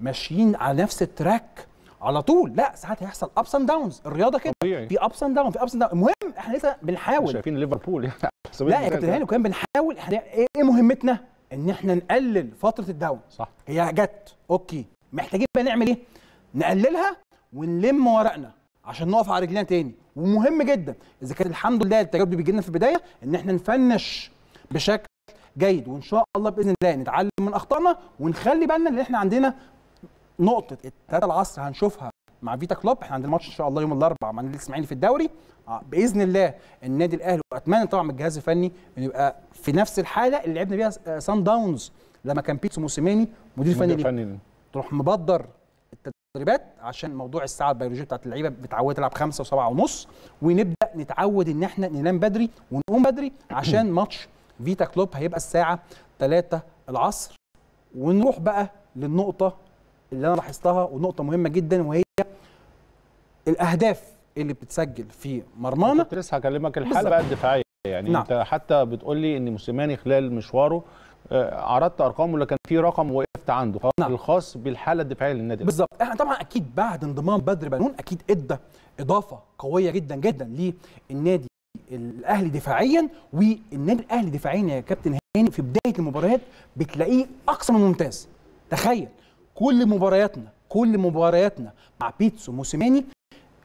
ماشيين على نفس ال track على طول. لا ساعات هيحصل ups and downs الرياضة كده. طبيعي. في ups and down في ups and down المهم إحنا لسه بنحاول. شايفين ليفربول يعني. لا يا كابتن. هاني وكمان بنحاول. إحنا إيه مهمتنا؟ ان إحنا نقلل فترة ال down صح. هي جت. okay. محتاجين بقى نعمل إيه؟ نقللها ونلم ورقنا عشان نقف على رجلنا تاني. ومهم جدا إذا كان الحمد لله التجارب دي بيجي لنا في البداية إن إحنا نفنش بشكل جيد. وإن شاء الله بإذن الله نتعلم من أخطائنا ونخلي بالنا إن إحنا عندنا نقطة الثلاثه العصر هنشوفها مع فيتا كلوب. إحنا عندنا ماتش إن شاء الله يوم الأربعاء مع النادي الإسماعيلي في الدوري. آه، بإذن الله النادي الأهلي وأتمنى طبعا من الجهاز الفني انه يبقى في نفس الحالة اللي لعبنا بيها سان داونز لما كان بيتسو موسيماني مدير فني مدير ليه. فني. تروح مبدر التدريبات عشان موضوع الساعة البيولوجية بتاعت اللعيبة بتعود تلعب خمسة وسبعة ونص. ونبدأ نتعود إن إحنا ننام بدري ونقوم بدري عشان ماتش فيتا كلوب هيبقى الساعة 3 العصر. ونروح بقى للنقطة اللي أنا لاحظتها ونقطة مهمة جدا وهي الأهداف اللي بتتسجل في مرمانا كنت لسه هكلمك الحالة. بقى الدفاعية يعني نعم. أنت حتى بتقول لي إن موسيماني خلال مشواره آه، عرضت ارقام ولا كان في رقم وقفت عنده نعم. الخاص بالحالة الدفاعية للنادي. بالظبط إحنا طبعا أكيد بعد انضمام بدر بنون أكيد إدى إضافة قوية جدا جدا للنادي الأهلي دفاعيا والنادي الأهلي دفاعيا يا كابتن هاني في بداية المباريات بتلاقيه أقصى من ممتاز تخيل كل مبارياتنا كل مبارياتنا مع بيتسو موسيماني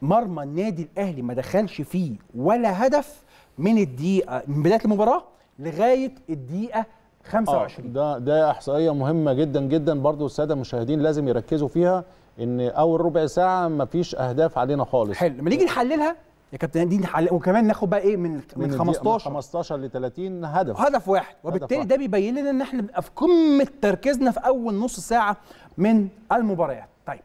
مرمى النادي الأهلي ما دخلش فيه ولا هدف من الدقيقة من بداية المباراة لغاية الدقيقة آه 25 ده ده إحصائية مهمة جدا جدا برضو السادة المشاهدين لازم يركزوا فيها إن أول ربع ساعة مفيش أهداف علينا خالص. حلو لما نيجي نحللها يا كابتن دي نحلل وكمان ناخد بقى إيه من من الدقيقة- 15 15 ل 30 هدف. هدف واحد. وبالتالي. ده بيبين لنا إن إحنا بنبقى في قمة تركيزنا في أول نص ساعة من المباريات. طيب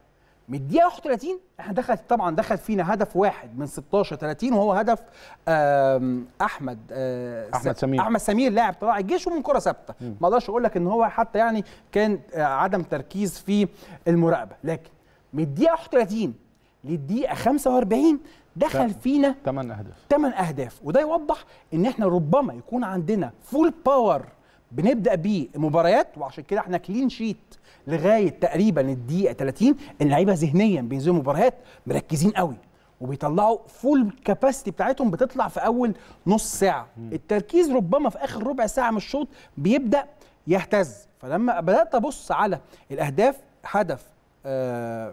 من الدقيقة 31 إحنا دخل طبعا دخل فينا هدف واحد من 16 30 وهو هدف أحمد آه، أحمد س- سمير. أحمد سمير لاعب طلائع الجيش ومن كرة ثابتة. ما أقدرش أقول لك إن هو حتى يعني كان آه، عدم تركيز في المراقبة. لكن من الدقيقة 31 للدقيقة 45 دخل فينا 8 أهداف. 8 أهداف. وده يوضح إن إحنا ربما يكون عندنا full power بنبدأ بيه المباريات وعشان كده إحنا clean sheet لغاية تقريبا الدقيقة 30 اللعيبة ذهنيا بينزلوا مباريات مركزين قوي وبيطلعوا full capacity بتاعتهم بتطلع في أول نص ساعة. التركيز ربما في آخر ربع ساعة من الشوط بيبدأ يهتز. فلما بدأت أبص على الأهداف هدف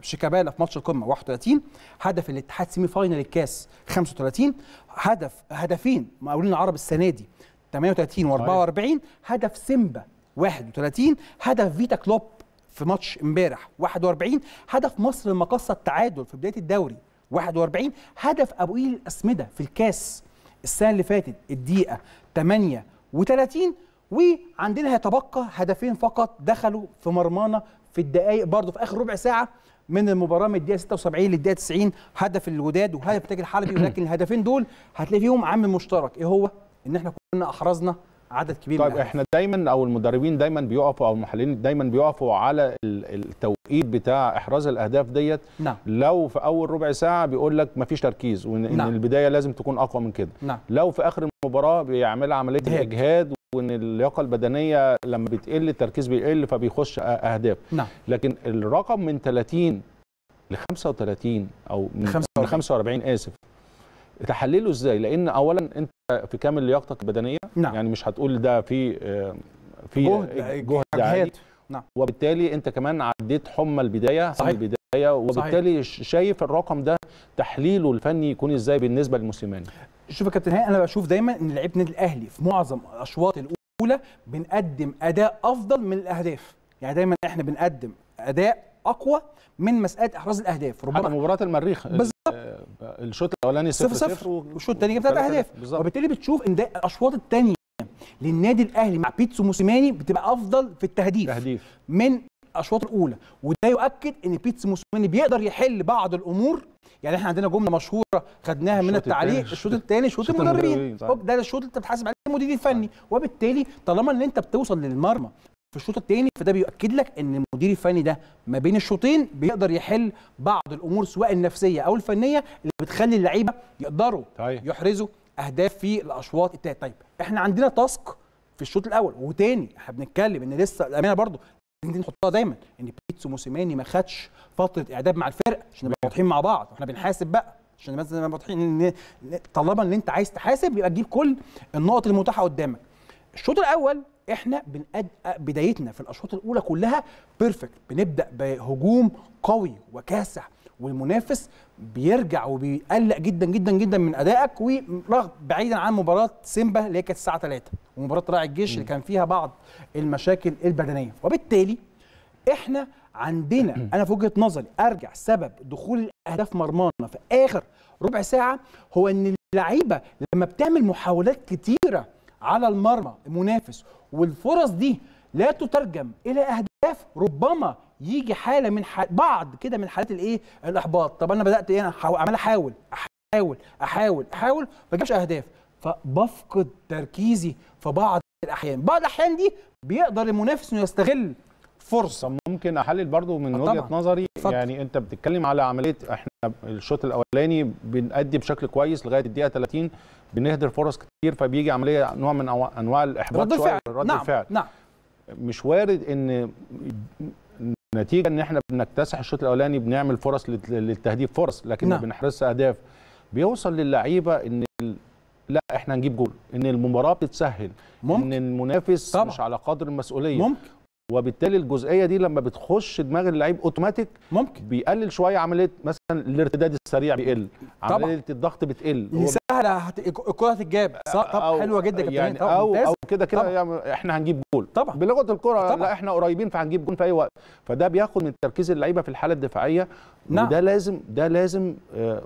شيكابالا في ماتش القمة 31 هدف الاتحاد semi final الكاس 35 هدف هدفين مقاولين العرب السنة دي 38 و44 هدف سيمبا 31 هدف فيتا كلوب في ماتش امبارح 41 هدف مصر المقصه التعادل في بداية الدوري 41 هدف أبو قيل الاسمده في الكاس السنة اللي فاتت الدقيقة 38 وعندنا هيتبقى هدفين فقط دخلوا في مرمانا في الدقائق برضه في آخر ربع ساعة من المباراة من الدقيقة 76 للدقيقة 90 هدف الوداد وهدف تاج الحلبي ولكن الهدفين دول هتلاقي فيهم عامل مشترك إيه هو؟ إن إحنا كنا أحرزنا عدد كبير طيب من. إحنا دايما أو المدربين دايما بيقفوا أو المحللين دايما بيقفوا على ال- التوقيت بتاع إحراز الأهداف ديت نعم لو في أول ربع ساعة بيقول لك مفيش تركيز وإن نعم. البداية لازم تكون أقوى من كده نعم لو في آخر المباراة بيعمل عملية إجهاد. وإن اللياقة البدنية لما بتقل التركيز بيقل فبيخش أهداف. نعم. لكن الرقم من 30 ل 35 أو من 45. من 45 آسف. تحلله إزاي؟ لأن اولا أنت في كامل لياقتك البدنية نعم. يعني مش هتقول ده في آه، في جهد جهد عالي. نعم. وبالتالي أنت كمان عديت حمى البداية صحيح. البداية وبالتالي ش- شايف الرقم ده تحليله الفني يكون إزاي بالنسبة للموسيماني شوف يا كابتن هاني أنا بشوف دايما إن لعيبة النادي الأهلي في معظم الأشواط الأولى بنقدم أداء أفضل من الأهداف. يعني دايما إحنا بنقدم أداء أقوى من مسألة إحراز الأهداف. حتى ربما مباراة المريخ ال- بالظبط. آه، الشوط الأولاني 0 صفر 0 صفر. والشوط الثاني جاب ثلاث أهداف. وبالتالي بتشوف إن ده الأشواط الثانية للنادي الأهلي مع بيتسو موسيماني بتبقى أفضل في التهديف تهديف. من الأشواط الأولى وده يؤكد إن بيتسو موسيماني بيقدر يحل بعض الأمور. يعني إحنا عندنا جملة مشهورة خدناها من التعليق. الشوط الثاني شوط المدربين ده الشوط اللي أنت بتحاسب عليه المدير الفني. وبالتالي طالما إن أنت بتوصل للمرمى في الشوط الثاني فده بيؤكد لك إن المدير الفني ده ما بين الشوطين بيقدر يحل بعض الأمور سواء النفسية أو الفنية اللي بتخلي اللعيبة يقدروا صحيح. يحرزوا أهداف في الأشواط التانية طيب إحنا عندنا تاسك في الشوط الأول. وتاني إحنا بنتكلم إن لسه الامانه برضو دي نحطها دايما إن بيتسو موسيماني ما خدش فترة إعداد مع الفرقه عشان نبقى واضحين مع بعض. وإحنا بنحاسب بقى عشان مثلا نبقى واضحين طالما إن أنت عايز تحاسب يبقى تجيب كل النقط المتاحة قدامك. الشوط الأول إحنا بنقد بدايتنا في الأشواط الأولى كلها بيرفكت بنبدأ بهجوم قوي وكاسح. والمنافس بيرجع وبيقلق جدا جدا جدا من أدائك ورغم بعيدا عن مباراة سيمبا اللي هي كانت الساعة 3 ومباراة راعي الجيش اللي كان فيها بعض المشاكل البدنية. وبالتالي إحنا عندنا أنا في وجهة نظري أرجع سبب دخول الأهداف مرمانا في آخر ربع ساعة هو إن اللعيبة لما بتعمل محاولات كتيرة على المرمى المنافس والفرص دي لا تترجم إلى أهداف ربما يجي حالة من ح... بعض كده من حالات الإيه؟ الإحباط. طب أنا بدأت إيه؟ أنا عمال أحاول أحاول أحاول أحاول ما بجيبش أهداف. فبفقد تركيزي في بعض الأحيان. بعض الأحيان دي بيقدر المنافس إنه يستغل فرصة. ممكن أحلل برضو من آه وجهة. نظري. اتفضل. يعني أنت بتتكلم على عملية إحنا الشوط الأولاني بنأدي بشكل كويس لغاية الدقيقة 30 بنهدر فرص كتير فبيجي عملية نوع من أنواع الإحباط رد الفعل رد نعم الفعل نعم. مش وارد إن نتيجة إن إحنا بنكتسح الشوط الأولاني بنعمل فرص لل- للتهديف فرص لكن ما نعم. بنحرزش أهداف بيوصل للعيبة إن لا إحنا هنجيب جول إن المباراة بتتسهل ممكن. ان المنافس طبعاً. مش على قدر المسؤولية ممكن وبالتالي الجزئية دي لما بتخش دماغ اللعيب أوتوماتيك ممكن. بيقلل شوية عملية مثلا الارتداد السريع بيقل طبعاً. عملية الضغط بتقل. هو سهلة. هت... الكرة هتتجاب طب أو- حلوة جدا يعني أو. أو كده كده. يعني إحنا هنجيب جول. طبعا. بلغة الكرة طبعاً. لا إحنا قريبين فهنجيب جول في أي وقت. فده بياخد من تركيز اللعيبة في الحالة الدفاعية. نعم. وده لازم ده لازم آه،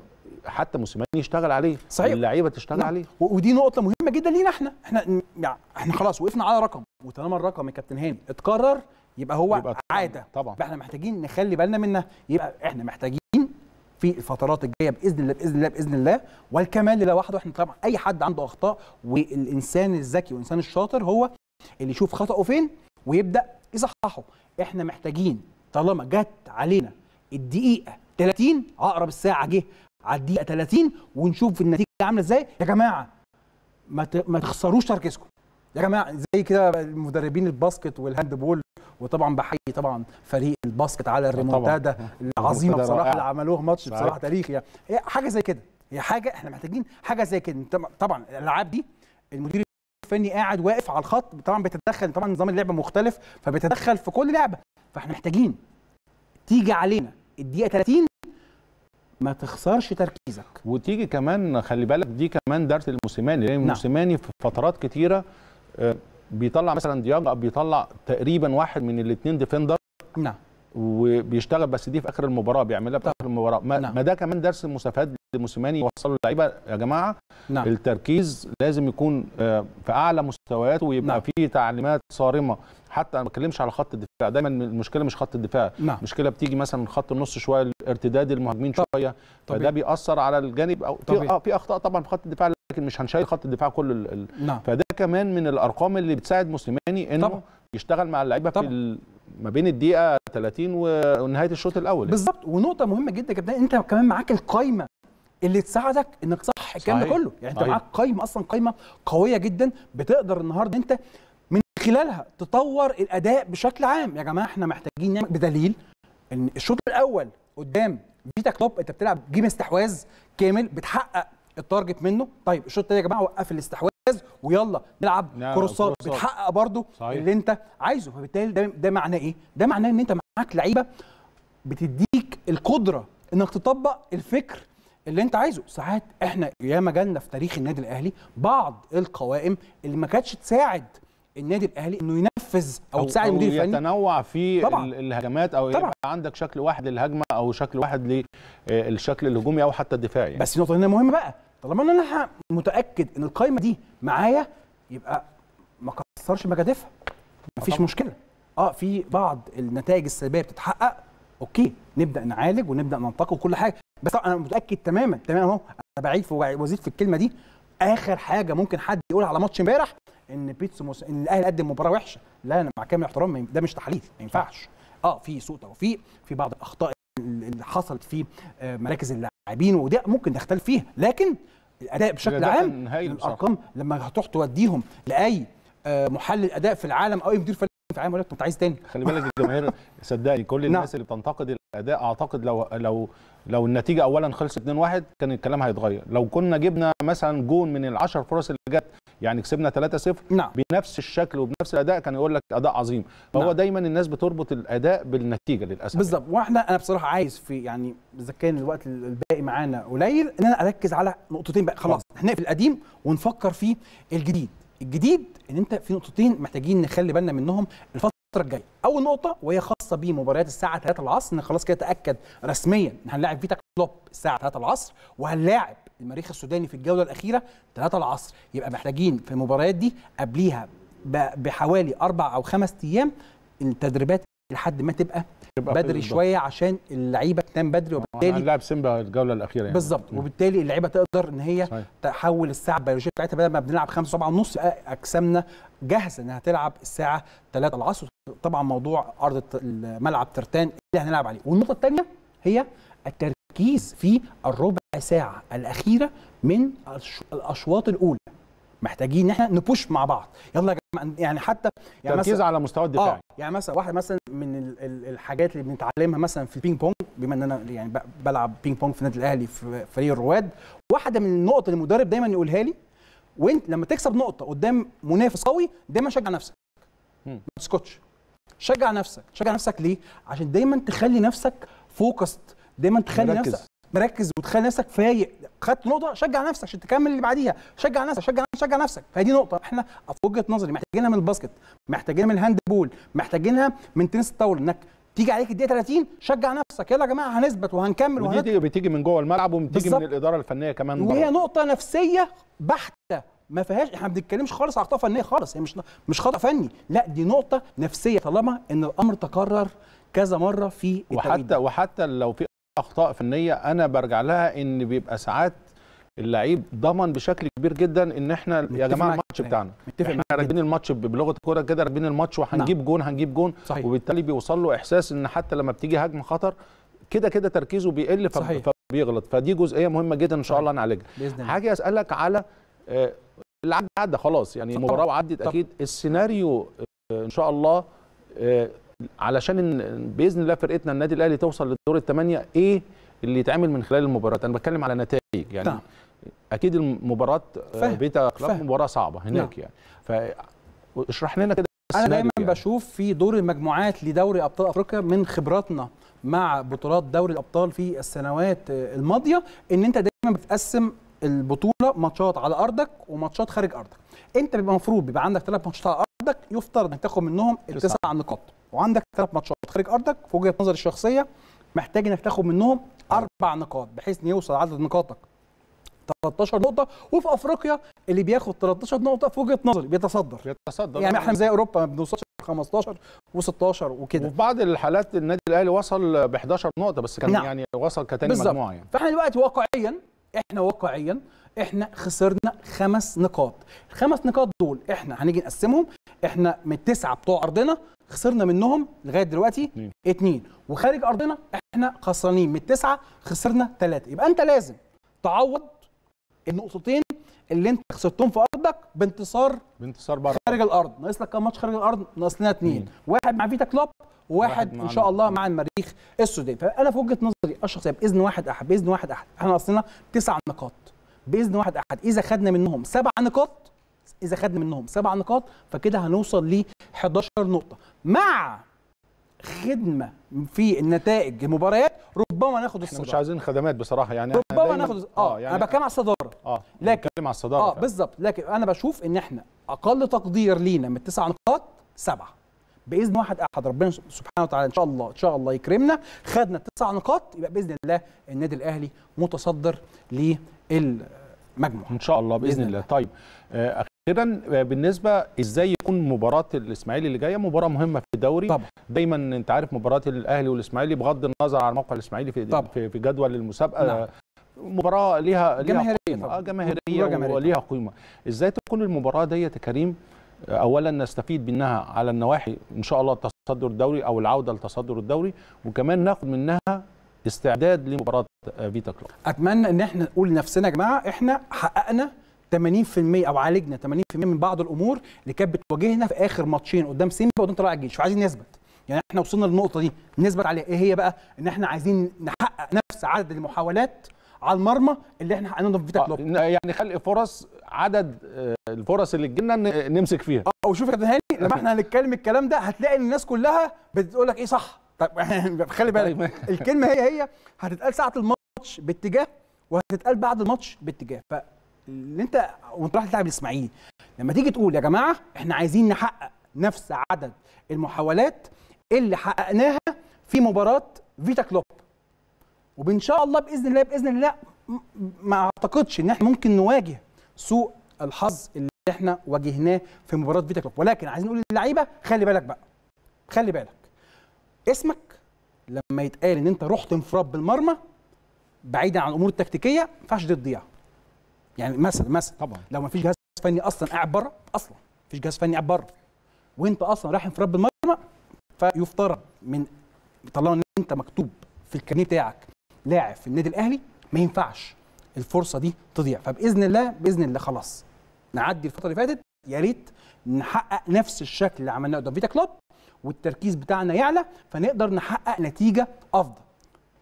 حتى موسيماني يشتغل عليه صحيح. اللعيبة تشتغل نعم. عليه. ودي نقطة مهمة جدا لينا إحنا. إحنا يعني إحنا خلاص وقفنا على رقم. وطالما الرقم يا كابتن هاني اتكرر يبقى هو يبقى يبقى طبعاً- يبقى إحنا محتاجين نخلي بالنا منها. يبقى إحنا محتاجين في الفترات الجاية بإذن الله بإذن الله بإذن الله والكمال لله وحده. إحنا طبعا أي حد عنده أخطاء والإنسان الذكي والإنسان الشاطر هو اللي يشوف خطأه فين ويبدأ يصححه. إحنا محتاجين طالما جت علينا الدقيقة 30 عقرب الساعة جه. على الدقيقة 30 ونشوف النتيجة عاملة إزاي. يا جماعة ما ما تخسروش تركيزكم. يا جماعة زي كده المدربين ال basket وال handball وطبعا بحيي طبعا فريق الباسكت على الريمونتادا العظيمة بصراحة. اللي عملوه ماتش. بصراحة تاريخي يعني. حاجة زي كده. هي حاجة إحنا محتاجين حاجة زي كده. طبعا- طبعا الألعاب دي المدير الفني قاعد واقف على الخط طبعا بيتدخل طبعا نظام اللعبة مختلف فبيتدخل في كل لعبة. فإحنا محتاجين تيجي علينا الدقيقة 30 ما تخسرش تركيزك وتيجي كمان خلي بالك دي كمان درس الموسيماني لأن نعم. الموسيماني في فترات كتيرة آه، بيطلع مثلا ديانج بيطلع تقريبا واحد من الاثنين defender نعم وبيشتغل بس دي في آخر المباراة بيعملها في. آخر المباراة ما, نعم. ما ده كمان درس مستفاد لموسيماني يوصله للعيبه يا جماعة نعم. التركيز لازم يكون آه، في أعلى مستوياته ويبقى نعم. فيه تعليمات صارمة. حتى أنا ما بتكلمش على خط الدفاع. دايما المشكلة مش خط الدفاع. نعم. المشكلة بتيجي مثلا من خط النص شوية ارتداد المهاجمين طب- شوية. طبيعي. فده بيأثر على الجانب أو في في أخطاء طبعا في خط الدفاع لكن مش هنشيل خط الدفاع كله ال- نعم. فده كمان من الأرقام اللي بتساعد موسيماني إنه طبعا. يشتغل مع اللعيبة في. ال- ما بين الدقيقة 30 و- ونهاية الشوط الأول. بالظبط. ونقطة مهمة جدا يا كابتن أنت كمان معاك القايمة اللي تساعدك إنك صح الكلام ده. كله يعني أنت صحيح. معاك قايمة أصلا قايمة قوية جدا بتقدر النهارده أنت من خلالها تطور الأداء بشكل عام يا جماعة إحنا محتاجين نعمل بدليل إن الشوط الأول قدام فيتا كلوب أنت بتلعب game استحواذ كامل بتحقق ال target منه طيب الشوط الثاني يا جماعة وقف الاستحواذ ويلا نلعب نعم، كروسات. بتحقق برضه. اللي أنت عايزه فبالتالي ده, ده معناه إيه ده معناه إن أنت معاك لعيبة بتديك القدرة إنك تطبق الفكر اللي انت عايزه ساعات إحنا ياما جالنا في تاريخ النادي الأهلي بعض القوائم اللي ما كانتش تساعد النادي الأهلي إنه ينفذ أو, أو تساعد المدير الفني يتنوع في طبعا. ال- الهجمات أو طبعا. يبقى عندك شكل واحد للهجمة أو شكل واحد للشكل الهجومي أو حتى الدفاعي يعني. بس النقطه هنا مهمة بقى طالما إن أنا متأكد إن القايمة دي معايا يبقى ما كسرش مجاديفها مفيش. مشكلة آه في بعض النتائج السلبية بتتحقق okay نبدأ نعالج ونبدأ ننتقي وكل حاجة بس أنا متأكد تماما تماما أهو. أنا بعيد في وزيد في الكلمة دي. آخر حاجة ممكن حد يقول على ماتش امبارح إن بيتسو موس... إن الأهلي قدم مباراة وحشة. لا أنا مع كامل ين- ده مش تحليل ما ينفعش. آه في سوء توفيق في بعض الأخطاء اللي حصلت في آه، مراكز اللاعبين وده ممكن نختلف فيها. لكن الأداء بشكل عام. الأرقام لما هتروح توديهم لأي آه، محلل أداء في العالم أو أي مدير فني في يقول لك انت عايز تاني. خلي بالك الجماهير صدقني كل نعم. الناس اللي بتنتقد الأداء أعتقد لو لو لو النتيجة اولا خلصت 2-1 كان الكلام هيتغير. لو كنا جبنا مثلا جون من العشر فرص اللي جت يعني كسبنا 3-0 نعم. بنفس الشكل وبنفس الأداء كان يقول لك أداء عظيم. فهو نعم. دايما الناس بتربط الأداء بالنتيجة للأسف. بالظبط. وإحنا أنا بصراحة عايز في يعني إذا كان الوقت الباقي معانا قليل إن أنا أركز على نقطتين بقى. خلاص هنقفل القديم ونفكر في الجديد. الجديد إن أنت في نقطتين محتاجين نخلي بالنا منهم الفترة الجاية. أول نقطة وهي خاصة بمباريات الساعة 3 العصر إن خلاص كده تأكد رسميا إن هنلاعب فيتا كلوب الساعة 3 العصر وهنلاعب المريخ السوداني في الجولة الأخيرة 3 العصر. يبقى محتاجين في المباريات دي قبليها بحوالي أربع أو خمس أيام التدريبات لحد ما تبقى بدري. شوية عشان اللعيبة تنام بدري وبالتالي هنلاعب سيمبا الجولة الأخيرة يعني بالظبط. وبالتالي اللعيبة تقدر إن هي صحيح. تحول الساعة البيولوجيه بتاعتها بدل ما بنلعب 5 7 ونص أجسامنا جاهزة إنها تلعب الساعة 3 العصر طبعا موضوع أرض الملعب ترتان اللي هنلعب عليه والنقطة الثانية هي التركيز في الربع ساعة الأخيرة من الأشواط الأولى محتاجين إن إحنا ن push مع بعض. يلا يا جماعة يعني حتى يعني تركيز على مستوى الدفاعي آه يعني مثلا واحدة مثلا من ال- ال- الحاجات اللي بنتعلمها مثلا في البينج بونج بما إن أنا يعني بلعب بينج بونج في النادي الأهلي في فريق الرواد واحدة من النقط اللي المدرب دايما يقولها لي وإنت لما تكسب نقطة قدام منافس قوي دايما شجع نفسك. ما تسكتش. شجع نفسك. شجع نفسك ليه؟ عشان دايما تخلي نفسك focused دايما تخلي مركز. نفسك مركز وتخلي نفسك فايق. خدت نقطة شجع نفسك عشان تكمل اللي بعديها. شجع نفسك شجع نفسك. شجع نفسك فدي نقطة. إحنا في وجهة نظري محتاجينها من ال basket محتاجينها من ال handball محتاجينها من تنس الطاولة. انك تيجي عليك الدقيقة 30 شجع نفسك. يلا يا جماعة هنثبت وهنكمل ودي وهنت... تيجي- بتيجي من جوه الملعب وبتيجي. من الإدارة الفنية كمان وهي بره. نقطة نفسية بحتة. ما فيهاش إحنا ما بنتكلمش خالص على اخطاء فنية خالص. هي مش مش خطأ فني. لا دي نقطة نفسية. طالما إن الأمر تكرر كذا مرة في وحتى. وحتى لو في أخطاء فنية أنا برجع لها إن بيبقى ساعات اللعيب ضمن بشكل كبير جدا إن إحنا يا جماعة الماتش. بتاعنا متفق إحنا راكبين الماتش بلغة الكوره كده راكبين الماتش وهنجيب جون هنجيب جون صحيح. وبالتالي بيوصل له إحساس إن حتى لما بتيجي هجمة خطر كده كده تركيزه بيقل. فبيغلط فدي جزئية مهمة جدا إن شاء. الله نعالجها بإذن الله حاجة أسألك على آه، اللي عدى خلاص يعني. المباراة وعدت. أكيد السيناريو آه، إن شاء الله آه، علشان بإذن الله فرقتنا النادي الأهلي توصل للدور الثمانية إيه اللي يتعمل من خلال المباراة أنا بتكلم على نتائج يعني نعم. أكيد المباراة آه،. بيتا كلاب. مباراة صعبة هناك يعني فاشرح لنا كده أنا دايما يعني. بشوف في دور المجموعات لدوري أبطال أفريقيا من خبراتنا مع بطولات دوري الأبطال في السنوات آه، الماضية إن أنت دايما بتقسم البطولة ماتشات على أرضك وماتشات خارج أرضك أنت بيبقى المفروض بيبقى عندك ثلاث ماتشات على أرضك يفترض إنك تاخد منهم التسع نقاط وعندك ثلاث ماتشات خارج أرضك في وجهة نظري الشخصية محتاج إنك تاخد منهم أربع نقاط بحيث إن يوصل عدد نقاطك 13 نقطة وفي أفريقيا اللي بياخد 13 نقطة في وجهة نظري بيتصدر. بيتصدر. يعني إحنا زي أوروبا ما بنوصلش 15 و16 وكده. وفي بعض الحالات النادي الأهلي وصل ب 11 نقطة بس كان نعم. يعني وصل كتاني. مجموعة يعني. فإحنا دلوقتي واقعيا إحنا واقعيا إحنا خسرنا خمس نقاط. الخمس نقاط دول إحنا هنيجي نقسمهم. إحنا من التسعة بتوع أرضنا خسرنا منهم لغاية دلوقتي اتنين. اتنين. وخارج أرضنا إحنا خسرانين. من التسعة خسرنا ثلاثة يبقى أنت لازم تعوض النقطتين اللي انت خسرتهم في أرضك بانتصار بانتصار بره. خارج الأرض. ناقص لك كام ماتش خارج الأرض؟ ناقص لنا اثنين. واحد مع فيتا كلوب وواحد إن شاء الله مع المريخ السوداني. فأنا في وجهة نظري الشخصية بإذن واحد احد بإذن واحد احد إحنا ناقص لنا تسع نقاط. بإذن واحد أحد. إذا خدنا منهم سبع نقاط إذا خدنا منهم سبع نقاط فكده هنوصل ل 11 نقطة. مع خدمة في النتائج المباريات ربما ناخد إحنا مش الصدارة. عايزين خدمات بصراحة يعني ربما ناخد آه, يعني أنا بتكلم على الصدارة. آه. لكن- على الصدارة آه. بالظبط. لكن أنا بشوف إن إحنا أقل تقدير لينا من التسع نقاط سبعة. بإذن واحد أحد ربنا سبحانه وتعالى إن شاء الله إن شاء الله يكرمنا. خدنا التسع نقاط يبقى بإذن الله النادي الأهلي متصدر للمجموعة. إن شاء الله بإذن, بإذن الله. طيب آه، أخيرا آه، بالنسبة إزاي يكون مباراة الإسماعيلي اللي جاية مباراة مهمة في الدوري. طبعا. دايما أنت عارف مباراة الأهلي والإسماعيلي بغض النظر عن موقع الإسماعيلي في طبعا. في, في جدول المسابقة. نعم. مباراة ليها. طبعا. آه جماهيرية وليها قيمة. إزاي تكون المباراة ديت يا كريم آه، اولا نستفيد منها على النواحي إن شاء الله تصدر الدوري أو العودة لتصدر الدوري وكمان ناخد منها استعداد لمباراة آه، فيتا كلوب. أتمنى إن إحنا نقول لنفسنا يا جماعة إحنا حققنا 80% أو عالجنا 80% من بعض الأمور اللي كانت بتواجهنا في آخر ماتشين قدام سيمبا وقدام طلائع الجيش. فعايزين نثبت. يعني إحنا وصلنا للنقطة دي. نثبت عليها. إيه هي بقى؟ إن إحنا عايزين نحقق نفس عدد المحاولات على المرمى اللي إحنا حققناهم في فيتا آه، كلوب يعني خلق فرص عدد آه، الفرص اللي تجينا ن- نمسك فيها. أو شوف يا كابتن هاني لما إحنا هنتكلم الكلام ده هتلاقي الناس كلها بتقول لك إيه صح. طب خلي بالك. طيب. الكلمة هي هي هتتقال ساعة الماتش باتجاه وهتتقال بعد الماتش باتجاه. فاللي انت وانت رايح تلعب الإسماعيلي لما تيجي تقول يا جماعة إحنا عايزين نحقق نفس عدد المحاولات اللي حققناها في مباراة فيتا كلوب. وبان شاء الله بإذن الله بإذن الله ما أعتقدش إن إحنا ممكن نواجه سوء الحظ اللي إحنا واجهناه في مباراة فيتا كلوب. ولكن عايزين نقول للعيبة خلي بالك بقى خلي بالك. اسمك لما يتقال إن أنت رحت انفراد بالمرمى بعيدا عن الأمور التكتيكية ما ينفعش دي تضيع. يعني مثلا مثلا طبعا لو ما فيش جهاز فني أصلا قاعد بره أصلا ما فيش جهاز فني قاعد بره وأنت أصلا رايح انفراد بالمرمى فيفترض من طالما إن أنت مكتوب في الكارنيه بتاعك لاعب في النادي الأهلي ما ينفعش الفرصة دي تضيع. فبإذن الله بإذن الله خلاص نعدي الفترة اللي فاتت. يا ريت نحقق نفس الشكل اللي عملناه قدام فيتا كلوب والتركيز بتاعنا يعلى فنقدر نحقق نتيجة أفضل.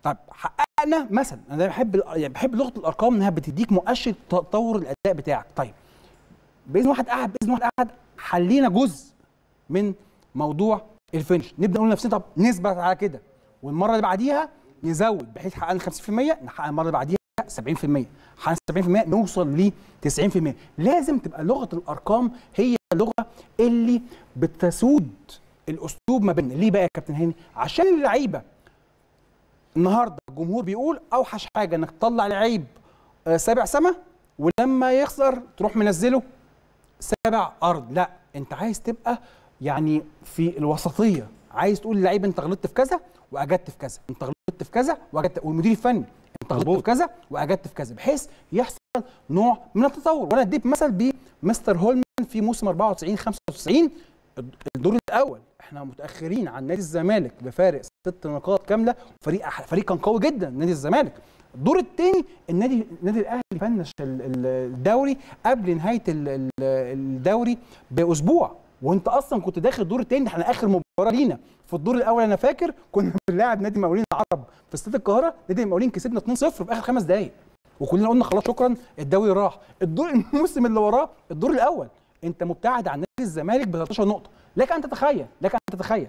طيب حققنا مثلا أنا بحب يعني بحب لغة الأرقام إنها بتديك مؤشر تطور الأداء بتاعك. طيب بإذن واحد أحد بإذن واحد أحد حلينا جزء من موضوع الفينش. نبدأ نقول لنفسنا طب نثبت على كده والمرة اللي بعديها نزود بحيث حققنا 50% نحقق المرة اللي بعديها 70% حققنا 70% نوصل ل 90% لازم تبقى لغة الأرقام هي اللغة اللي بتسود الأسلوب ما بيننا. ليه بقى يا كابتن هاني؟ عشان اللعيبة النهارده الجمهور بيقول أوحش حاجة إنك تطلع لعيب آه، سابع سما ولما يخسر تروح منزله سابع أرض. لا أنت عايز تبقى يعني في الوسطية. عايز تقول للعيب أنت غلطت في كذا وأجدت في كذا. أنت غلطت في كذا واجدت والمدير الفني انت غلطت. في كذا وأجدت في كذا بحيث يحصل نوع من التطور. وأنا أديت مثل بمستر هولمان في موسم 94 95 الدور الأول إحنا متأخرين عن نادي الزمالك بفارق ست نقاط كاملة فريق فريق كان قوي جدا نادي الزمالك. الدور الثاني النادي النادي الأهلي فنش ال- ال- الدوري قبل نهاية ال- ال- الدوري بأسبوع. وانت أصلا كنت داخل الدور الثاني إحنا آخر مباراة لينا. في الدور الأول أنا فاكر كنا بنلاعب نادي المقاولين العرب في استاد القاهرة. نادي المقاولين كسبنا 2-0 في آخر خمس دقائق وكلنا قلنا خلاص شكرا الدوري راح. الدور الموسم اللي وراه الدور الأول. انت مبتعد عن نادي الزمالك ب 13 نقطة. لك أن تتخيل لك أن تتخيل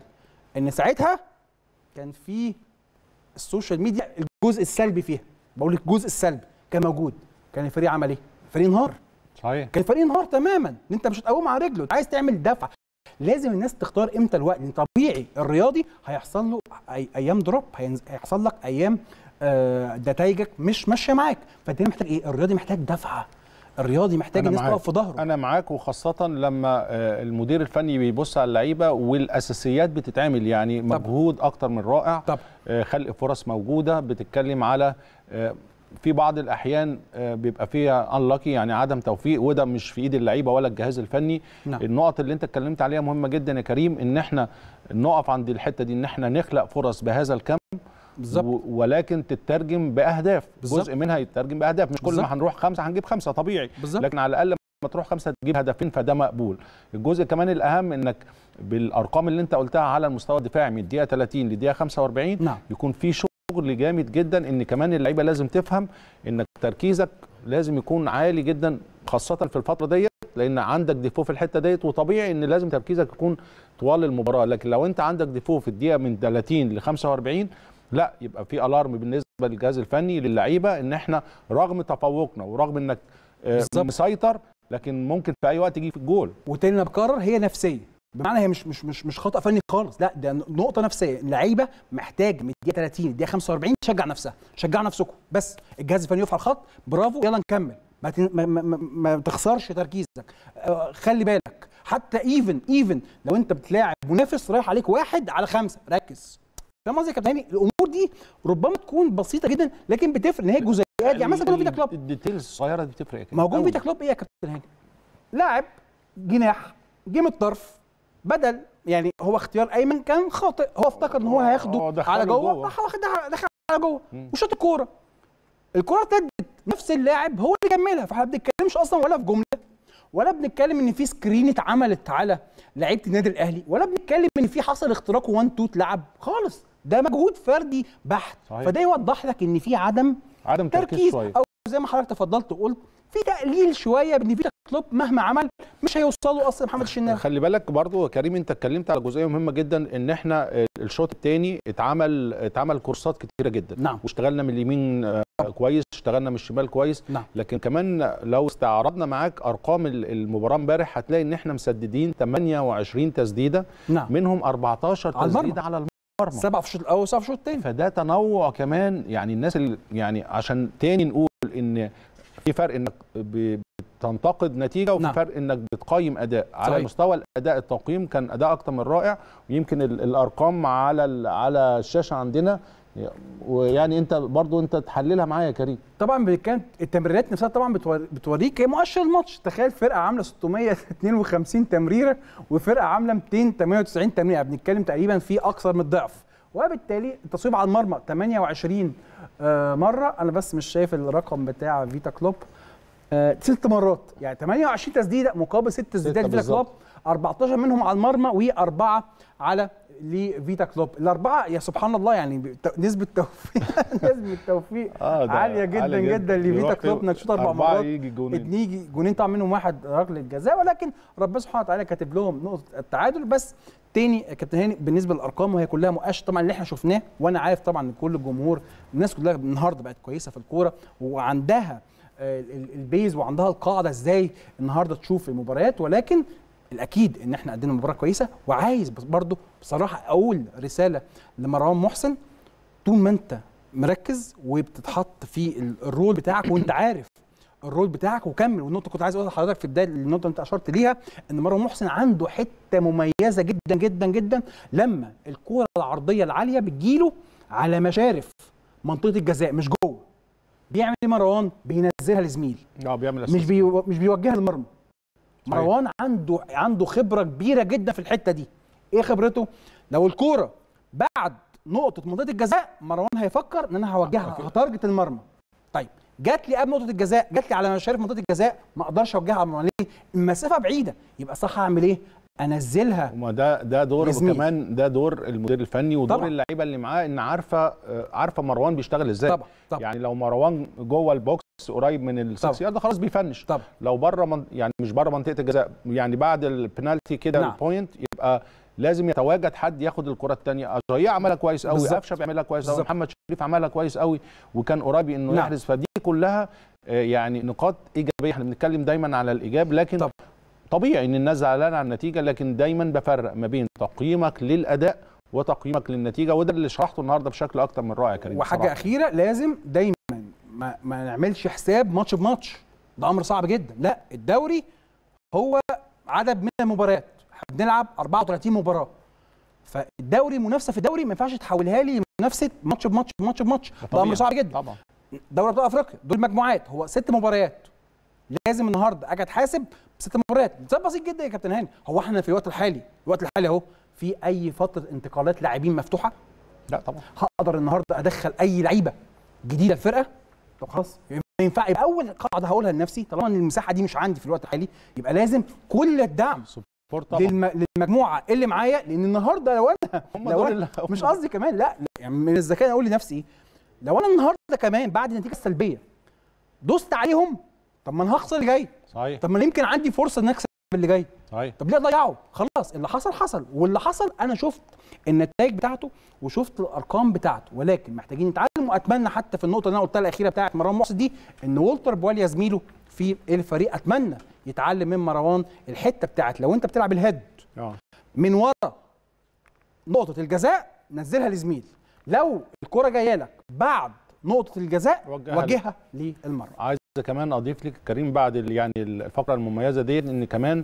إن ساعتها كان في ال social media الجزء السلبي فيها. بقول لك الجزء السلبي كان موجود. كان الفريق عمل إيه؟ الفريق انهار. صحيح. كان الفريق انهار تماما. إن أنت مش هتقوم على رجله. عايز تعمل دفع. لازم الناس تختار إمتى الوقت. لأن طبيعي الرياضي هيحصل له أي أيام drop هيحصل لك أيام آه، نتائجك مش ماشية معاك. فأنت محتاج إيه؟ الرياضي محتاج دفعه الرياضي محتاج الناس. تقف في ظهره. أنا معاك وخاصة لما آه، المدير الفني بيبص على اللعيبة والأساسيات بتتعمل. يعني. مجهود أكتر من رائع. طبعا آه، خلق فرص موجودة. بتتكلم على آه، في بعض الأحيان آه، بيبقى فيها انلاكي يعني عدم توفيق وده مش في إيد اللعيبة ولا الجهاز الفني. نعم. النقط اللي أنت اتكلمت عليها مهمة جدا يا كريم إن إحنا نقف عند الحتة دي إن إحنا نخلق فرص بهذا الكم بالظبط. ولكن تترجم بأهداف. بالظبط. جزء منها يترجم بأهداف. مش كل. ما هنروح خمسة هنجيب خمسة طبيعي. بالظبط. لكن على الأقل ما تروح خمسة تجيب هدفين فده مقبول. الجزء كمان الأهم إنك بالأرقام اللي أنت قلتها على المستوى الدفاعي من الدقيقة 30 للدقيقة 45 نعم. يكون في شغل جامد جدا إن كمان اللعيبة لازم تفهم انك تركيزك لازم يكون عالي جدا خاصة في الفترة ديت لأن عندك ديفو في الحتة ديت وطبيعي إن لازم تركيزك يكون طوال المباراة. لكن لو أنت عندك ديفو في الدقيقة من 30 ل 45 لا يبقى في ألارم بالنسبة للجهاز الفني للعيبة إن إحنا رغم تفوقنا ورغم إنك آه،. مسيطر لكن ممكن في أي وقت يجي في الجول. وتاني أنا بكرر هي نفسية. بمعنى هي مش مش مش مش خطأ فني خالص. لا ده نقطة نفسية. اللعيبة محتاج من الدقيقة 30 للدقيقه 45 تشجع نفسها شجعوا نفسكم. بس الجهاز الفني يقف على الخط برافو يلا نكمل. ما. ما, ما, ما, تخسرش تركيزك. آه، خلي بالك. حتى even even لو انت بتلاعب منافس رايح عليك واحد على خمسة ركز. فاهم قصدي يا كابتن هاني؟ الأمور دي ربما تكون بسيطة جدا لكن بتفرق إن هي جزئيات. يعني مثلا جون فيتا كلوب. ال details الصغيرة دي بتفرق ما هو جون. فيتا كلوب إيه يا كابتن هاني؟ لاعب جناح جه من الطرف. بدل يعني هو اختيار أيمن كان خاطئ. هو افتكر إن هو آه، هياخده دخله على جوه. راح واخد دخل على جوه. وشاط الكورة. الكورة ارتدت. نفس اللاعب هو اللي كملها. فاحنا ما بنتكلمش أصلا ولا في جملة ولا بنتكلم إن في screen اتعملت على لعيبة النادي الأهلي ولا بنتكلم إن في حصل اختراق 1 2 اتلعب. خالص. ده مجهود فردي بحت. صحيح. فده يوضح لك إن في عدم عدم تركيز تركيز. أو زي ما حضرتك تفضلت وقلت في تقليل شوية بان فيتا كلوب مهما عمل مش هيوصلوا أصلا محمد الشناوي. خلي بالك برضو يا كريم أنت اتكلمت على جزئية مهمة جدا إن إحنا الشوط الثاني اتعمل اتعمل كورسات كتيرة جدا. نعم. واشتغلنا من اليمين آه، كويس اشتغلنا من الشمال كويس. نعم. لكن كمان لو استعرضنا معاك أرقام ال- المباراة امبارح هتلاقي إن إحنا مسددين 28 تسديدة. نعم. منهم 14 على المرمى. تسديدة على المرمى. سبعة في الشوط الأول وسبعه في الشوط الثاني فده تنوع كمان يعني الناس اللي يعني عشان تاني نقول إن في فرق إنك بتنتقد نتيجة وفي نعم. فرق إنك بتقيم أداء. على صحيح. مستوى الأداء التقييم كان أداء أكتر من رائع. ويمكن ال- الأرقام على على الشاشة عندنا. ويعني أنت برضو أنت تحللها معايا يا كريم. طبعا كانت التمريرات نفسها طبعا بتور- بتوريك هي مؤشر الماتش. تخيل فرقة عاملة 652 تمريرة وفرقة عاملة 298 تمريرة. بنتكلم تقريبا في أكثر من الضعف وبالتالي التصويب على المرمى 28 آه، مرة. أنا بس مش شايف الرقم بتاع فيتا كلوب. آه، ست مرات. يعني 28 تسديدة مقابل ست تسديدات فيتا. كلوب. 14 منهم على المرمى وأربعة على لفيتا كلوب. الأربعة يا سبحان الله يعني نسبة توفيق نسبة توفيق ده عالية جدا عالية جدا. لفيتا يروح كلوب. انك تشوط أربع مرات. يجي جونين. يجي جونين طبعا منهم واحد ركله جزاء ولكن ربنا سبحانه وتعالى كاتب لهم نقطة التعادل. بس تاني كابتن هاني بالنسبة للأرقام وهي كلها مؤشر طبعا اللي إحنا شفناه وأنا عارف طبعا إن كل الجمهور الناس كلها النهارده بقت كويسة في الكورة وعندها آه، ال- ال- ال base وعندها القاعدة إزاي النهارده تشوف المباريات. ولكن الأكيد إن إحنا قدمنا مباراة كويسة وعايز برضه بصراحة أقول رسالة لمروان محسن. طول ما أنت مركز وبتتحط في ال- ال role بتاعك وأنت عارف ال role بتاعك وكمل. والنقطة كنت عايز أقولها لحضرتك في بدايه النقطة اللي أنت أشرت ليها إن مروان محسن عنده حتة مميزة جدا جدا جدا. لما الكوره العرضية العالية بتجيله على مشارف منطقة الجزاء مش جوه. بيعمل إيه مروان؟ بينزلها لزميل. آه بيعمل مش. بي مش بيوجهها للمرمى. مروان عنده عنده خبرة كبيرة جدا في الحتة دي. إيه خبرته؟ لو الكورة بعد نقطة منطقة الجزاء مروان هيفكر إن أنا هوجهها هتارجت المرمى. طيب جات لي قبل نقطة الجزاء جات لي على مشارف منطقة الجزاء ما أقدرش أوجهها على المرمى. ليه؟ المسافة بعيدة. يبقى صح أعمل إيه؟ انزلها وما ده ده دور. وكمان ده دور المدير الفني ودور طبعا. اللعيبة اللي معاه إن عارفة آه، عارفة مروان بيشتغل إزاي طبعا طبعا يعني لو مروان جوه ال box قريب من. ال six yard خلاص بي finish طبعا لو بره من يعني مش بره منطقة الجزاء يعني بعد البنالتي كده نعم. ال point يبقى لازم يتواجد حد ياخد الكرة الثانية اجاييه عملها كويس قوي. قفشة بيعملها كويس قوي. محمد شريف عملها كويس قوي وكان قريب إنه نعم. يحرز فدي كلها آه، يعني نقاط إيجابية إحنا بنتكلم دايما على الإيجاب لكن طبعا. طبيعي إن الناس زعلانة على النتيجة لكن دايما بفرق ما بين تقييمك للأداء وتقييمك للنتيجة وده اللي شرحته النهارده بشكل أكتر من رائع يا كريم وحاجة بصراحة. أخيرة لازم دايما ما, ما نعملش حساب ماتش بماتش. ده أمر صعب جدا. لا الدوري هو عدد من المباريات. إحنا بنلعب 34 مباراة. فالدوري منافسة في الدوري ما ينفعش تحولها لي منافسة ماتش بماتش بماتش بماتش. ده. أمر صعب جدا. طبعا. دوري أبطال أفريقيا دول مجموعات. هو ست مباريات. لازم النهارده أجي اتحاسب بست مباريات ده بسيط جدا يا كابتن هاني. هو إحنا في الوقت الحالي الوقت الحالي اهو في أي فترة انتقالات لاعبين مفتوحة؟ لا طبعا. هقدر النهارده أدخل أي لعيبة جديدة الفرقه طب خلاص. ما ينفع. يبقى أول قاعدة هقولها لنفسي طالما إن المساحة دي مش عندي في الوقت الحالي يبقى لازم كل الدعم سبورت للم... للمجموعة اللي معايا لأن النهارده لو أنا لو دول أنا مش قصدي كمان لا لا، يعني من الذكاء أقول لنفسي إيه؟ لو أنا النهارده كمان بعد النتيجة السلبية دوست عليهم طب ما أنا هخسر اللي جاي. صحيح. طب ما أنا يمكن عندي فرصة ان أكسب اللي جاي. صحيح. طب ليه اضيعه خلاص اللي حصل حصل. واللي حصل أنا شفت النتائج بتاعته وشفت الأرقام بتاعته. ولكن محتاجين نتعلم وأتمنى حتى في النقطة اللي أنا قلتها الأخيرة بتاعت مروان محسن دي إن والتر بواليا زميله في الفريق أتمنى يتعلم من مروان الحتة بتاعت لو أنت بتلعب الهيد آه. من ورا نقطة الجزاء نزلها لزميل. لو الكرة جاية لك بعد نقطة الجزاء وجهها للمرمى كمان أضيف لك كريم بعد يعني الفقرة المميزة دي إن كمان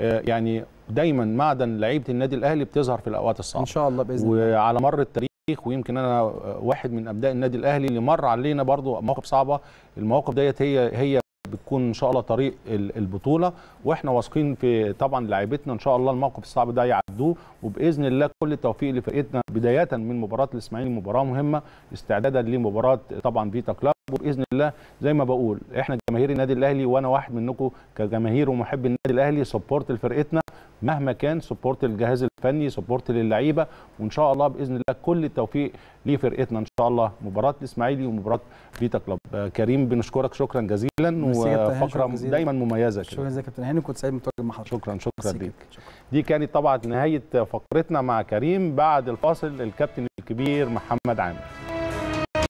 آه، يعني دايما معدن لعيبة النادي الأهلي بتظهر في الأوقات إن الصعبه شاء الله بإذن الله. وعلى مر التاريخ ويمكن أنا آه، واحد من أبناء النادي الأهلي اللي مر علينا برضو مواقف صعبة. المواقف ديت هي هي بتكون إن شاء الله طريق ال- البطولة. وإحنا واثقين في طبعا لاعيبتنا إن شاء الله الموقف الصعب ده يعدوه. وبإذن الله كل التوفيق لفرقتنا بداية من مباراة الإسماعيلي مباراة مهمة. استعدادا لمباراة طبعا فيتا كلاب. وباذن الله زي ما بقول إحنا جماهير النادي الأهلي وأنا واحد منكم كجماهير ومحب النادي الأهلي support لفرقتنا مهما كان support للجهاز الفني support للعيبة وإن شاء الله بإذن الله كل التوفيق لفرقتنا إن شاء الله مباراة الإسماعيلي ومباراة فيتا كلوب آه، كريم بنشكرك شكرا جزيلا وفقرة شكراً جزيلاً. دايما مميزة شكرا كده جزيلا يا كابتن هاني كنت سعيد متواجد مع حضرتك شكرا شكرا ليك. شكراً. دي كانت طبعا نهاية فقرتنا مع كريم بعد الفاصل الكابتن الكبير محمد عامر